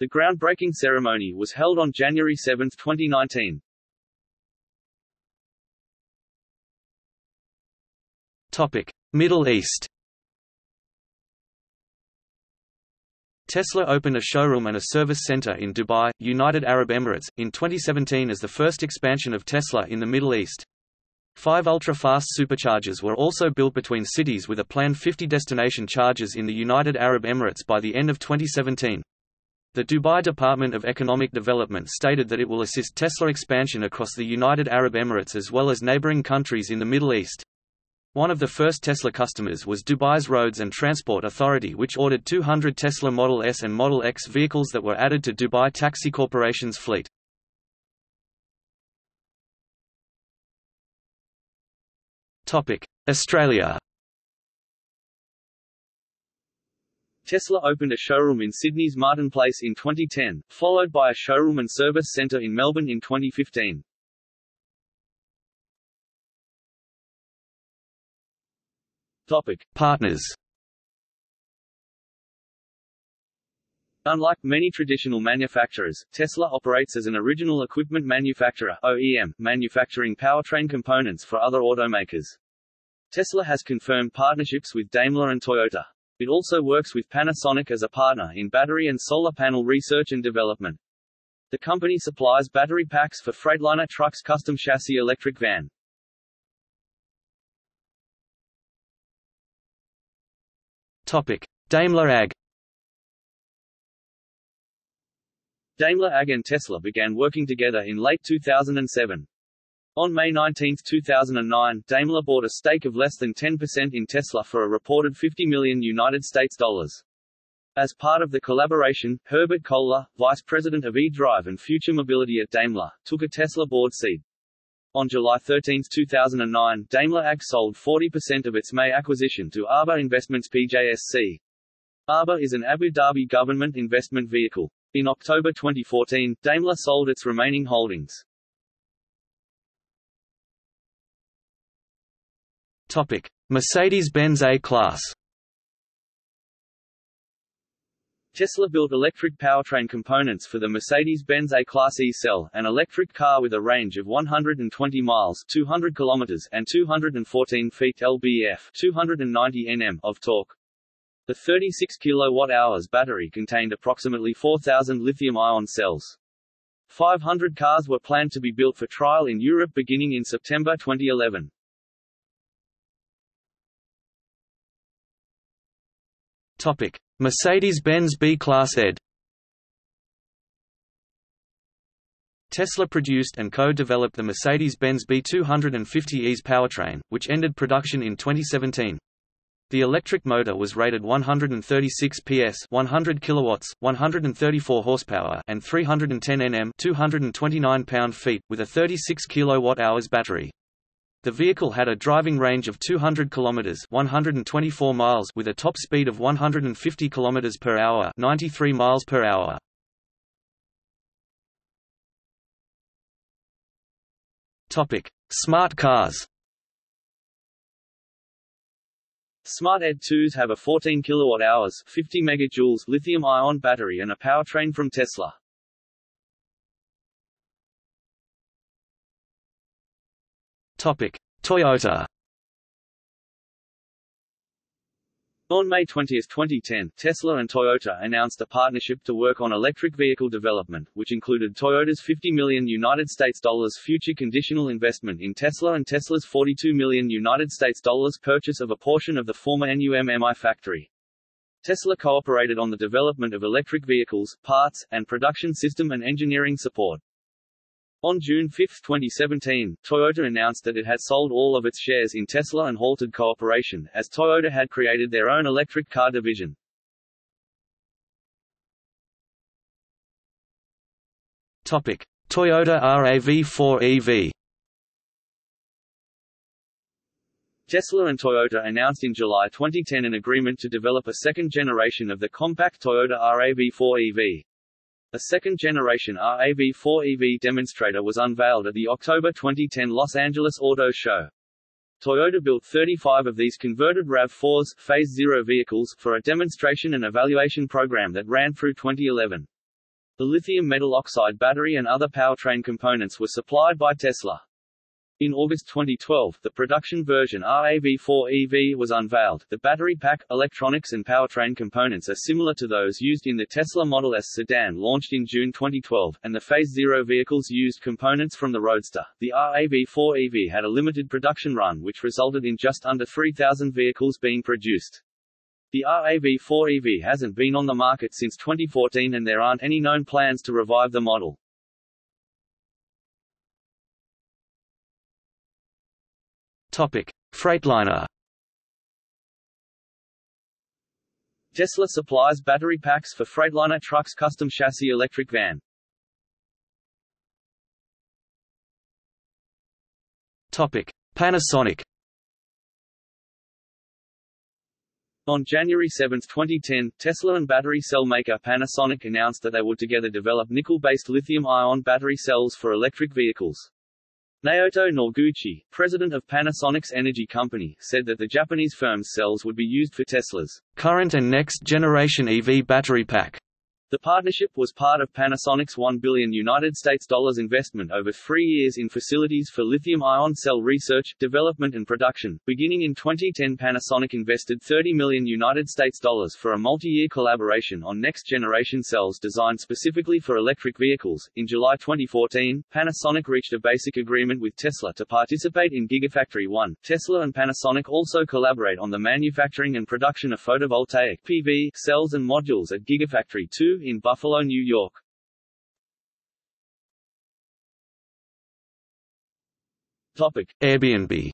The groundbreaking ceremony was held on January 7, 2019.
Topic: Middle East. Tesla opened a showroom and a service center in Dubai, United Arab Emirates, in 2017 as the first expansion of Tesla in the Middle East. Five ultra-fast superchargers were also built between cities with a planned 50 destination charges in the United Arab Emirates by the end of 2017. The Dubai Department of Economic Development stated that it will assist Tesla expansion across the United Arab Emirates as well as neighboring countries in the Middle East. One of the first Tesla customers was Dubai's Roads and Transport Authority which ordered 200 Tesla Model S and Model X vehicles that were added to Dubai Taxi Corporation's fleet. Australia
Tesla opened a showroom in Sydney's Martin Place in 2010, followed by a showroom and service centre in Melbourne in 2015. Topic.
Partners
Unlike many traditional manufacturers, Tesla operates as an original equipment manufacturer OEM, manufacturing powertrain components for other automakers. Tesla has confirmed partnerships with Daimler and Toyota. It also works with Panasonic as a partner in battery and solar panel research and development. The company supplies battery packs for Freightliner trucks custom chassis electric van.
Daimler AG.
Daimler AG and Tesla began working together in late 2007. On May 19, 2009, Daimler bought a stake of less than 10% in Tesla for a reported 50 million United States dollars. As part of the collaboration, Herbert Kohler, vice president of eDrive and Future Mobility at Daimler, took a Tesla board seat. On July 13, 2009, Daimler AG sold 40% of its May acquisition to Aabar Investments PJSC. Aabar is an Abu Dhabi government investment vehicle. In October 2014, Daimler sold its remaining holdings.
Mercedes-Benz A-Class.
Tesla built electric powertrain components for the Mercedes-Benz A-Class E-Cell, an electric car with a range of 120 miles 200 kilometers and 214 feet lbf 290 Nm of torque. The 36 kWh battery contained approximately 4,000 lithium-ion cells. 500 cars were planned to be built for trial in Europe beginning in September 2011.
Topic: Mercedes-Benz B-Class ED. Tesla produced and co-developed the Mercedes-Benz B250Es powertrain, which ended production in 2017. The electric motor was rated 136 PS, 100 kilowatts, 134 horsepower, and 310 Nm, 229 pound-feet, with a 36 kilowatt-hours battery. The vehicle had a driving range of 200 kilometers, 124 miles, with a top speed of 150 kilometers per hour, 93 miles per hour. Topic: Smart cars.
Smart Ed 2s have a 14 kilowatt-hours 50 megajoules lithium-ion battery and a powertrain from Tesla.
Toyota.
On May 20, 2010, Tesla and Toyota announced a partnership to work on electric vehicle development, which included Toyota's 50 million United States dollars future conditional investment in Tesla and Tesla's 42 million United States dollars purchase of a portion of the former NUMMI factory. Tesla cooperated on the development of electric vehicles, parts, and production system and engineering support. On June 5, 2017, Toyota announced that it had sold all of its shares in Tesla and halted cooperation, as Toyota had created their own electric car division.
Topic: Toyota RAV4 EV.
Tesla and Toyota announced in July 2010 an agreement to develop a second generation of the compact Toyota RAV4 EV. A second-generation RAV4 EV demonstrator was unveiled at the October 2010 Los Angeles Auto Show. Toyota built 35 of these converted RAV4s Phase Zero vehicles for a demonstration and evaluation program that ran through 2011. The lithium metal oxide battery and other powertrain components were supplied by Tesla. In August 2012, the production version RAV4 EV was unveiled. The battery pack, electronics and powertrain components are similar to those used in the Tesla Model S sedan launched in June 2012, and the Phase Zero vehicles used components from the Roadster. The RAV4 EV had a limited production run which resulted in just under 3,000 vehicles being produced. The RAV4 EV hasn't been on the market since 2014 and there aren't any known plans to revive the model.
Freightliner.
Tesla supplies battery packs for Freightliner trucks custom chassis electric van.
Topic: Panasonic.
On January 7, 2010, Tesla and battery cell maker Panasonic announced that they would together develop nickel-based lithium-ion battery cells for electric vehicles. Naoto Noguchi, president of Panasonic's energy company, said that the Japanese firm's cells would be used for Tesla's
current and next generation EV battery pack.
The partnership was part of Panasonic's 1 billion United States dollars investment over three years in facilities for lithium-ion cell research, development and production. Beginning in 2010 Panasonic invested 30 million United States dollars for a multi-year collaboration on next-generation cells designed specifically for electric vehicles. In July 2014, Panasonic reached a basic agreement with Tesla to participate in Gigafactory 1. Tesla and Panasonic also collaborate on the manufacturing and production of photovoltaic PV cells and modules at Gigafactory 2 in Buffalo, New York. Topic:
Airbnb.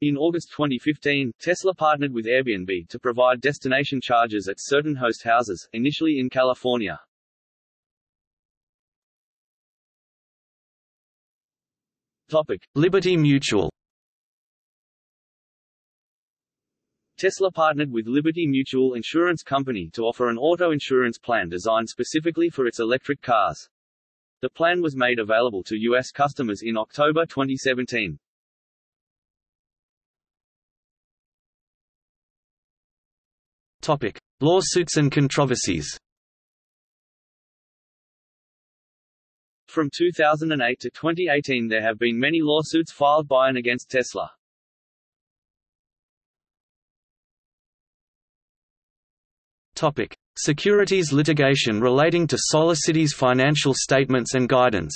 In August 2015, Tesla partnered with Airbnb to provide destination charges at certain host houses, initially in California. Topic:
Liberty Mutual.
Tesla partnered with Liberty Mutual Insurance Company to offer an auto insurance plan designed specifically for its electric cars. The plan was made available to U.S. customers in October 2017.
Topic: Lawsuits and controversies.
From 2008 to 2018 there have been many lawsuits filed by and against Tesla.
Topic: Securities litigation relating to SolarCity's financial statements and guidance.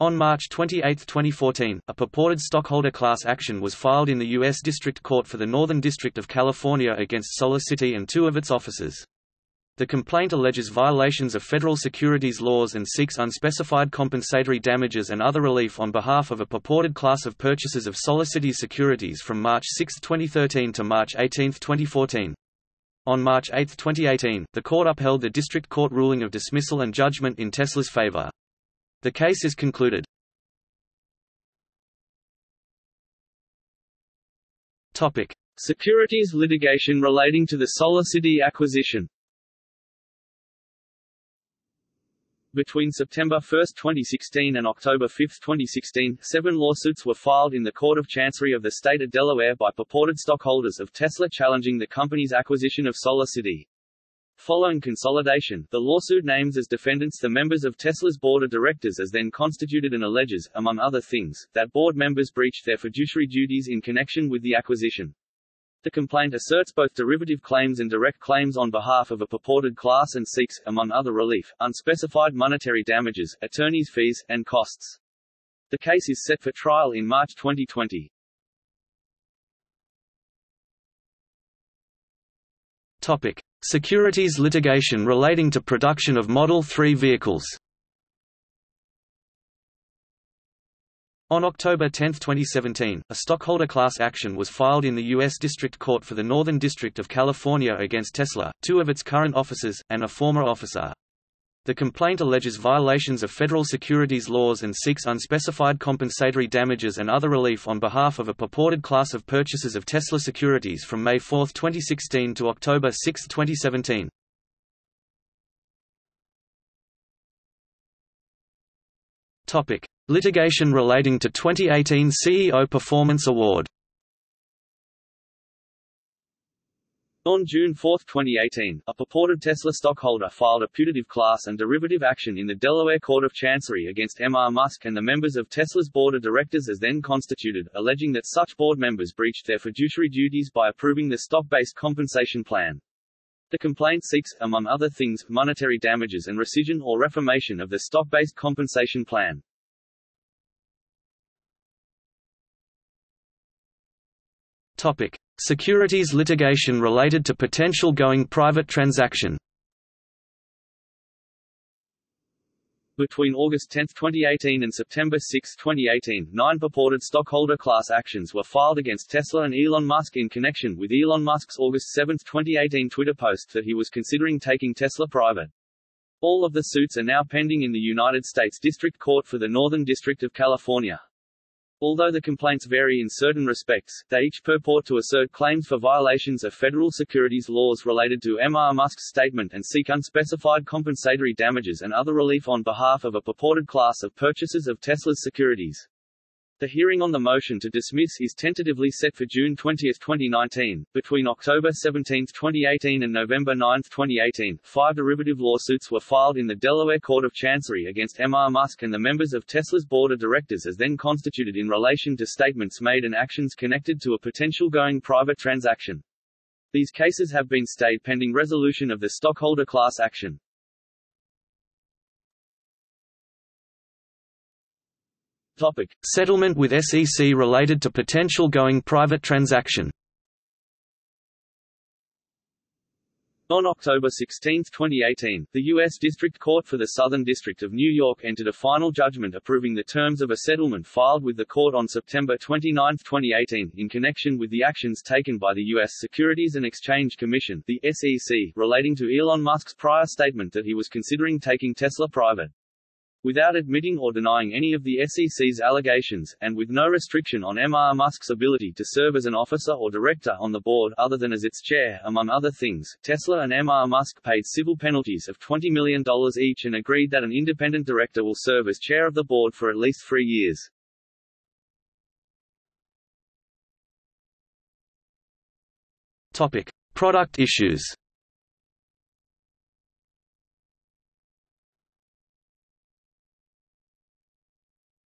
On March 28, 2014, a purported stockholder class action was filed in the U.S. District Court for the Northern District of California against SolarCity and two of its officers. The complaint alleges violations of federal securities laws and seeks unspecified compensatory damages and other relief on behalf of a purported class of purchasers of SolarCity securities from March 6, 2013 to March 18, 2014. On March 8, 2018, the court upheld the district court ruling of dismissal and judgment in Tesla's favor. The case is concluded. Topic:
Securities litigation relating to the SolarCity acquisition. Between September 1, 2016 and October 5, 2016, seven lawsuits were filed in the Court of Chancery of the State of Delaware by purported stockholders of Tesla challenging the company's acquisition of SolarCity. Following consolidation, the lawsuit names as defendants the members of Tesla's board of directors as then constituted and alleges, among other things, that board members breached their fiduciary duties in connection with the acquisition. The complaint asserts both derivative claims and direct claims on behalf of a purported class and seeks, among other relief, unspecified monetary damages, attorney's fees, and costs. The case is set for trial in March 2020.
Topic: Securities litigation relating to production of Model 3 vehicles. On October 10, 2017, a stockholder class action was filed in the U.S. District Court for the Northern District of California against Tesla, two of its current officers, and a former officer. The complaint alleges violations of federal securities laws and seeks unspecified compensatory damages and other relief on behalf of a purported class of purchasers of Tesla securities from May 4, 2016 to October 6, 2017. Topic: Litigation relating to 2018 CEO Performance Award.
On June 4, 2018, a purported Tesla stockholder filed a putative class and derivative action in the Delaware Court of Chancery against M. R. Musk and the members of Tesla's board of directors as then constituted, alleging that such board members breached their fiduciary duties by approving the stock-based compensation plan. The complaint seeks, among other things, monetary damages and rescission or reformation of the stock-based compensation plan.
Topic: Securities litigation related to potential going private transaction.
Between August 10, 2018 and September 6, 2018, nine purported stockholder class actions were filed against Tesla and Elon Musk in connection with Elon Musk's August 7, 2018 Twitter post that he was considering taking Tesla private. All of the suits are now pending in the United States District Court for the Northern District of California. Although the complaints vary in certain respects, they each purport to assert claims for violations of federal securities laws related to M. R. Musk's statement and seek unspecified compensatory damages and other relief on behalf of a purported class of purchasers of Tesla's securities. The hearing on the motion to dismiss is tentatively set for June 20, 2019. Between October 17, 2018 and November 9, 2018, five derivative lawsuits were filed in the Delaware Court of Chancery against M. R. Musk and the members of Tesla's board of directors as then constituted in relation to statements made and actions connected to a potential going private transaction. These cases have been stayed pending resolution of the stockholder class action. Topic.
Settlement with SEC related to potential going private transaction.
On October 16, 2018, the U.S. District Court for the Southern District of New York entered a final judgment approving the terms of a settlement filed with the court on September 29, 2018, in connection with the actions taken by the U.S. Securities and Exchange Commission the SEC, relating to Elon Musk's prior statement that he was considering taking Tesla private. Without admitting or denying any of the SEC's allegations, and with no restriction on M. R. Musk's ability to serve as an officer or director on the board other than as its chair, among other things, Tesla and M. R. Musk paid civil penalties of $20 million each and agreed that an independent director will serve as chair of the board for at least three years.
Topic: Product issues.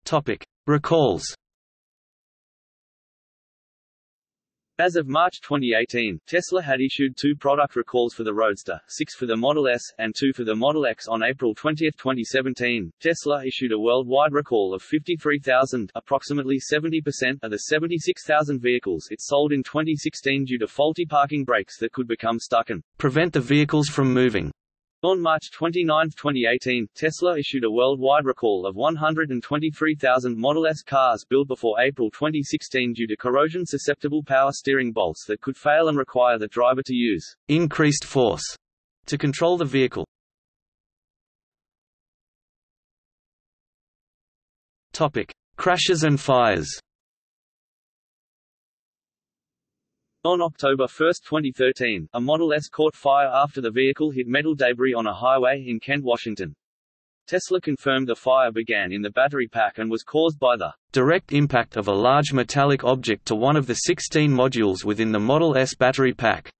Topic: Recalls.
As of March 2018, Tesla had issued two product recalls for the Roadster, six for the Model S, and two for the Model X. On April 20, 2017, Tesla issued a worldwide recall of 53,000, approximately 70% of the 76,000 vehicles it sold in 2016 due to faulty parking brakes that could become stuck and
prevent the vehicles from moving.
On March 29, 2018, Tesla issued a worldwide recall of 123,000 Model S cars built before April 2016 due to corrosion-susceptible power steering bolts that could fail and require the driver to use
increased force to control the vehicle. Topic: Crashes and fires.
On October 1, 2013, a Model S caught fire after the vehicle hit metal debris on a highway in Kent, Washington. Tesla confirmed the fire began in the battery pack and was caused by the
direct impact of a large metallic object to one of the 16 modules within the Model S battery pack.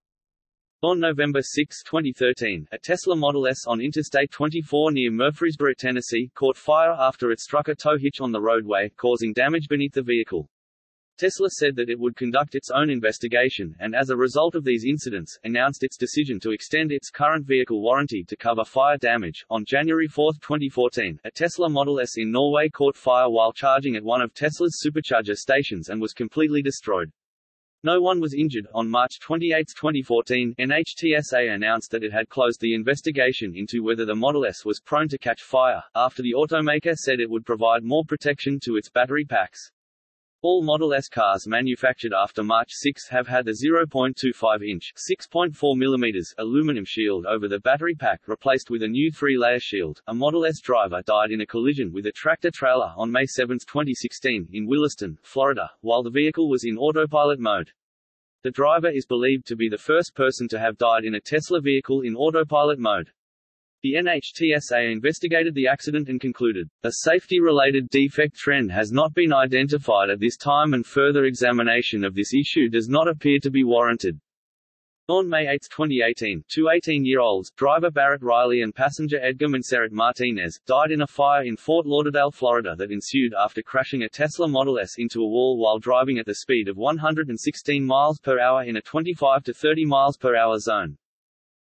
On November 6, 2013, a Tesla Model S on Interstate 24 near Murfreesboro, Tennessee, caught fire after it struck a tow hitch on the roadway, causing damage beneath the vehicle. Tesla said that it would conduct its own investigation, and as a result of these incidents, announced its decision to extend its current vehicle warranty to cover fire damage. On January 4, 2014, a Tesla Model S in Norway caught fire while charging at one of Tesla's supercharger stations and was completely destroyed. No one was injured. On March 28, 2014, NHTSA announced that it had closed the investigation into whether the Model S was prone to catch fire, after the automaker said it would provide more protection to its battery packs. All Model S cars manufactured after March 6 have had the 0.25-inch (6.4 mm) aluminum shield over the battery pack replaced with a new three-layer shield. A Model S driver died in a collision with a tractor-trailer on May 7, 2016, in Williston, Florida, while the vehicle was in autopilot mode. The driver is believed to be the first person to have died in a Tesla vehicle in autopilot mode. The NHTSA investigated the accident and concluded, a safety-related defect trend has not been identified at this time and further examination of this issue does not appear to be warranted. On May 8, 2018, two 18-year-olds, driver Barrett Riley and passenger Edgar Montserrat Martinez, died in a fire in Fort Lauderdale, Florida that ensued after crashing a Tesla Model S into a wall while driving at the speed of 116 miles per hour in a 25 to 30 miles per hour zone.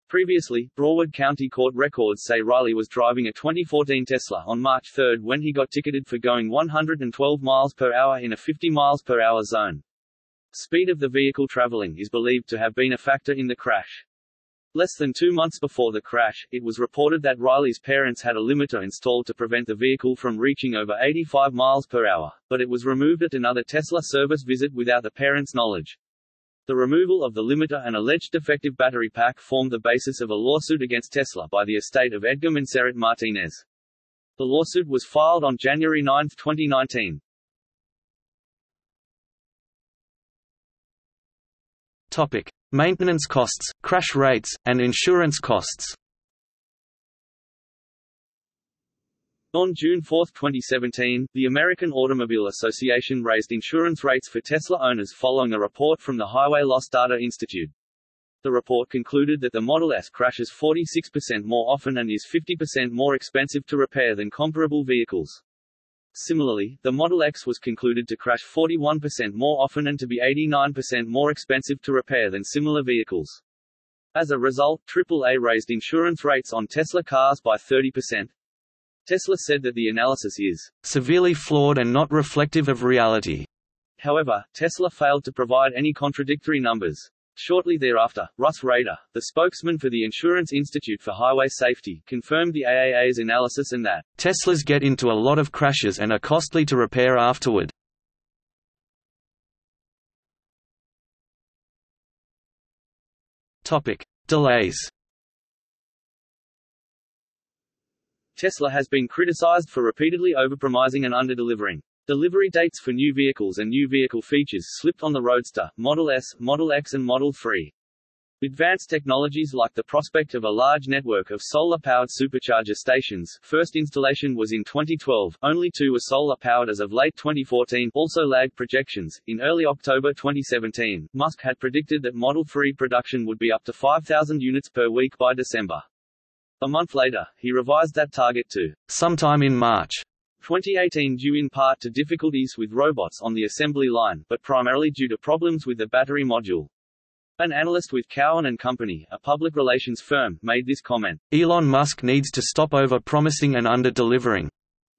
Previously, Broward County Court records say Riley was driving a 2014 Tesla on March 3 when he got ticketed for going 112 miles per hour in a 50 miles per hour zone. Speed of the vehicle traveling is believed to have been a factor in the crash. Less than two months before the crash, it was reported that Riley's parents had a limiter installed to prevent the vehicle from reaching over 85 miles per hour, but it was removed at another Tesla service visit without the parents' knowledge. The removal of the limiter and alleged defective battery pack formed the basis of a lawsuit against Tesla by the estate of Edgar Montserrat Martinez. The lawsuit was filed on January 9, 2019.
Topic: Maintenance costs, crash rates, and insurance costs.
On June 4, 2017, the American Automobile Association raised insurance rates for Tesla owners following a report from the Highway Loss Data Institute. The report concluded that the Model S crashes 46% more often and is 50% more expensive to repair than comparable vehicles. Similarly, the Model X was concluded to crash 41% more often and to be 89% more expensive to repair than similar vehicles. As a result, AAA raised insurance rates on Tesla cars by 30%. Tesla said that the analysis is
severely flawed and not reflective of reality.
However, Tesla failed to provide any contradictory numbers. Shortly thereafter, Russ Rader, the spokesman for the Insurance Institute for Highway Safety, confirmed the AAA's analysis and that
Teslas get into a lot of crashes and are costly to repair afterward. Topic: Delays.
Tesla has been criticized for repeatedly overpromising and underdelivering. Delivery dates for new vehicles and new vehicle features slipped on the Roadster, Model S, Model X and Model 3. Advanced technologies like the prospect of a large network of solar-powered supercharger stations first installation was in 2012, only two were solar-powered as of late 2014 also lagged projections. In early October 2017, Musk had predicted that Model 3 production would be up to 5,000 units per week by December. A month later, he revised that target to
sometime in March.
2018 due in part to difficulties with robots on the assembly line, but primarily due to problems with the battery module. An analyst with Cowen and Company, a public relations firm, made this comment.
Elon Musk needs to stop over-promising and under-delivering.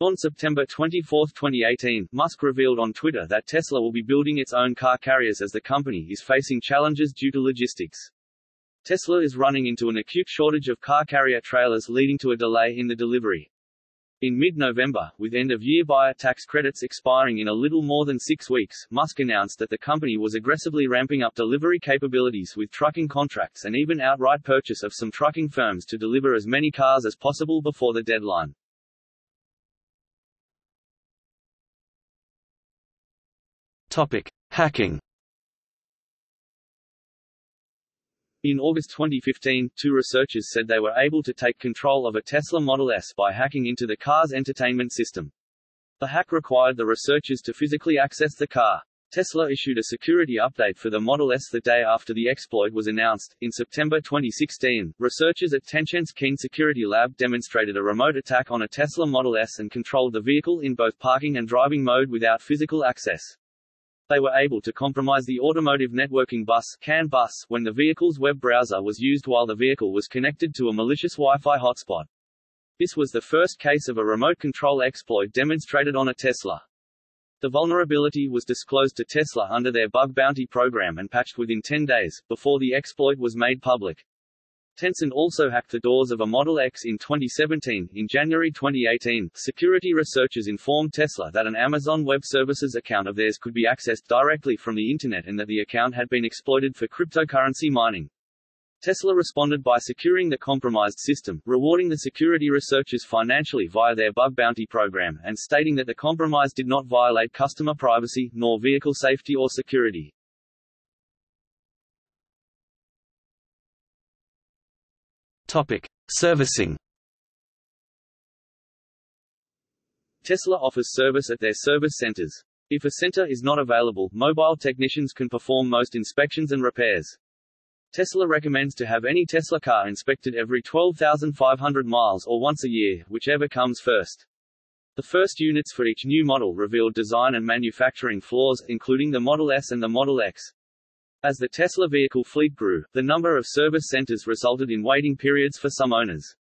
On September 24, 2018, Musk revealed on Twitter that Tesla will be building its own car carriers as the company is facing challenges due to logistics. Tesla is running into an acute shortage of car carrier trailers leading to a delay in the delivery. In mid-November, with end-of-year buyer tax credits expiring in a little more than six weeks, Musk announced that the company was aggressively ramping up delivery capabilities with trucking contracts and even outright purchase of some trucking firms to deliver as many cars as possible before the deadline.
Topic: Hacking.
In August 2015, two researchers said they were able to take control of a Tesla Model S by hacking into the car's entertainment system. The hack required the researchers to physically access the car. Tesla issued a security update for the Model S the day after the exploit was announced. In September 2016, researchers at Tencent's Keen Security Lab demonstrated a remote attack on a Tesla Model S and controlled the vehicle in both parking and driving mode without physical access. They were able to compromise the Automotive Networking Bus, CAN bus when the vehicle's web browser was used while the vehicle was connected to a malicious Wi-Fi hotspot. This was the first case of a remote control exploit demonstrated on a Tesla. The vulnerability was disclosed to Tesla under their bug bounty program and patched within 10 days, before the exploit was made public. Tencent also hacked the doors of a Model X in 2017. In January 2018, security researchers informed Tesla that an Amazon Web Services account of theirs could be accessed directly from the Internet and that the account had been exploited for cryptocurrency mining. Tesla responded by securing the compromised system, rewarding the security researchers financially via their bug bounty program, and stating that the compromise did not violate customer privacy, nor vehicle safety or security.
Topic: Servicing.
Tesla offers service at their service centers. If a center is not available, mobile technicians can perform most inspections and repairs. Tesla recommends to have any Tesla car inspected every 12,500 miles or once a year, whichever comes first. The first units for each new model revealed design and manufacturing flaws, including the Model S and the Model X. As the Tesla vehicle fleet grew, the number of service centers resulted in waiting periods for some owners.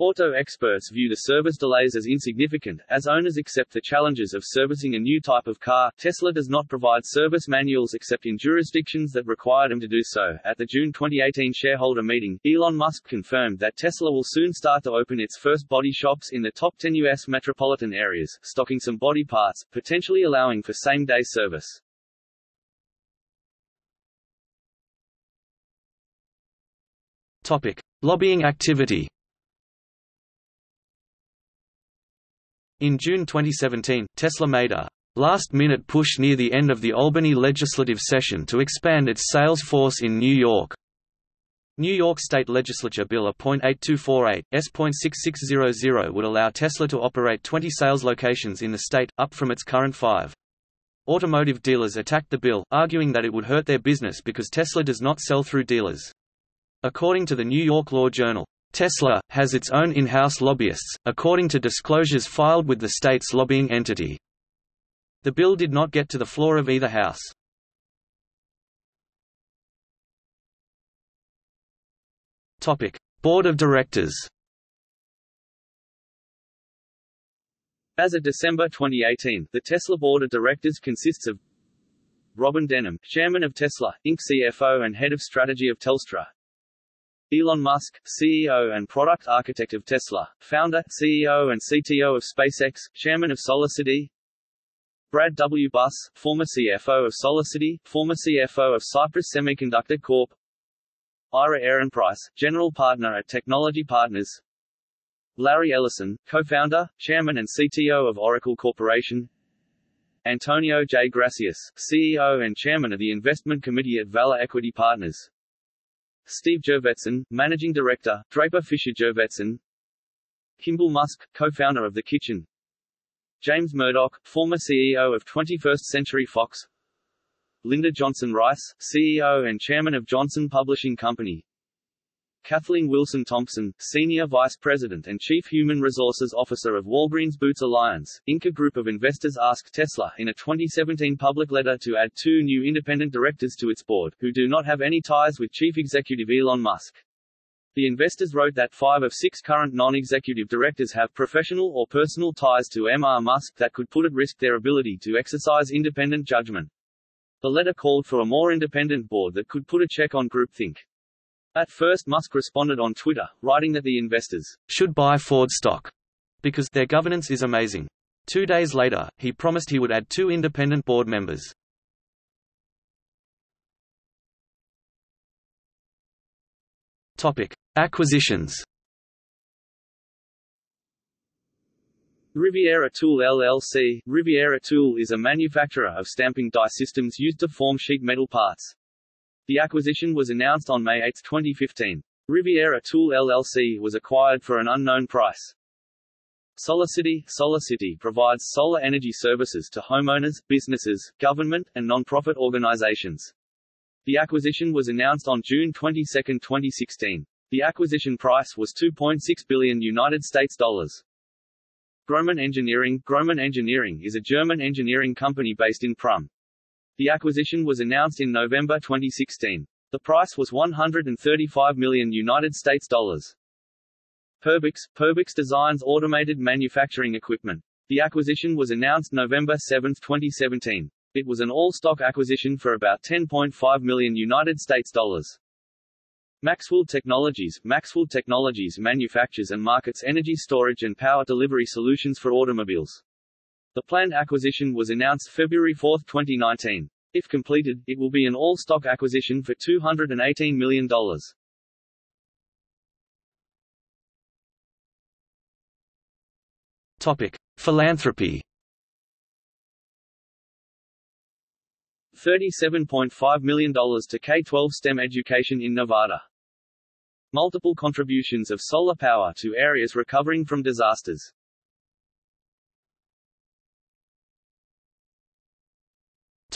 Auto experts view the service delays as insignificant, as owners accept the challenges of servicing a new type of car. Tesla does not provide service manuals except in jurisdictions that require them to do so. At the June 2018 shareholder meeting, Elon Musk confirmed that Tesla will soon start to open its first body shops in the top 10 U.S. metropolitan areas, stocking some body parts, potentially allowing for same day service.
Topic: Lobbying activity. In June 2017, Tesla made a last-minute push near the end of the Albany legislative session to expand its sales force in New York. New York State Legislature Bill A.8248, S.6600 would allow Tesla to operate 20 sales locations in the state, up from its current five. Automotive dealers attacked the bill, arguing that it would hurt their business because Tesla does not sell through dealers. According to the New York Law Journal, Tesla has its own in-house lobbyists, according to disclosures filed with the state's lobbying entity. The bill did not get to the floor of either house. Topic: Board of Directors.
As of December 2018, the Tesla board of directors consists of Robyn Denholm, chairman of Tesla, Inc. CFO and head of strategy of Telstra, Elon Musk, CEO and product architect of Tesla, founder, CEO and CTO of SpaceX, chairman of SolarCity. Brad W. Buss, former CFO of SolarCity, former CFO of Cypress Semiconductor Corp. Ira Ehrenpreis, general partner at Technology Partners. Larry Ellison, co-founder, chairman and CTO of Oracle Corporation. Antonio J. Gracias, CEO and chairman of the investment committee at Valor Equity Partners. Steve Jurvetson, Managing Director, Draper Fisher Jurvetson Kimball Musk, co-founder of The Kitchen. James Murdoch, former CEO of 21st Century Fox. Linda Johnson Rice, CEO and Chairman of Johnson Publishing Company Kathleen Wilson Thompson, Senior Vice President and Chief Human Resources Officer of Walgreens Boots Alliance, Inc. A group of investors asked Tesla in a 2017 public letter to add two new independent directors to its board, who do not have any ties with Chief Executive Elon Musk. The investors wrote that five of six current non-executive directors have professional or personal ties to MR Musk that could put at risk their ability to exercise independent judgment. The letter called for a more independent board that could put a check on groupthink. At first Musk responded on Twitter, writing that the investors
should buy Ford stock because their governance is amazing. Two days later, he promised he would add two independent board members. Topic: Acquisitions.
Riviera Tool LLC Riviera Tool is a manufacturer of stamping die systems used to form sheet metal parts. The acquisition was announced on May 8, 2015. Riviera Tool LLC was acquired for an unknown price. SolarCity SolarCity provides solar energy services to homeowners, businesses, government, and non-profit organizations. The acquisition was announced on June 22, 2016. The acquisition price was 2.6 billion United States dollars. Grohmann Engineering Grohmann Engineering is a German engineering company based in Prüm. The acquisition was announced in November 2016. The price was 135 million United States dollars. Perbix Perbix designs automated manufacturing equipment. The acquisition was announced November 7, 2017. It was an all-stock acquisition for about 10.5 million United States dollars. Maxwell Technologies Maxwell Technologies manufactures and markets energy storage and power delivery solutions for automobiles. The planned acquisition was announced February 4, 2019. If completed, it will be an all-stock acquisition for $218 million.
Topic: Philanthropy.
$37.5 million to K-12 STEM education in Nevada. Multiple contributions of solar power to areas recovering from disasters.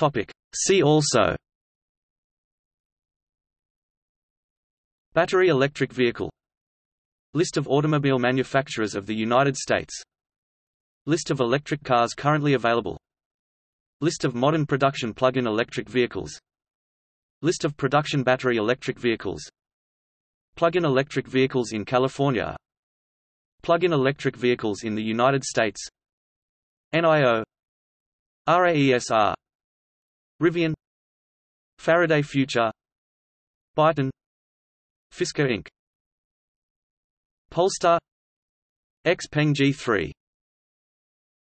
Topic. See also. Battery electric vehicle. List of automobile manufacturers of the United States. List of electric cars currently available. List of modern production plug-in electric vehicles. List of production battery electric vehicles. Plug-in electric vehicles in California. Plug-in electric vehicles in the United States. NIO RAESR Rivian Faraday Future Byton Fisker Inc. Polestar Xpeng G3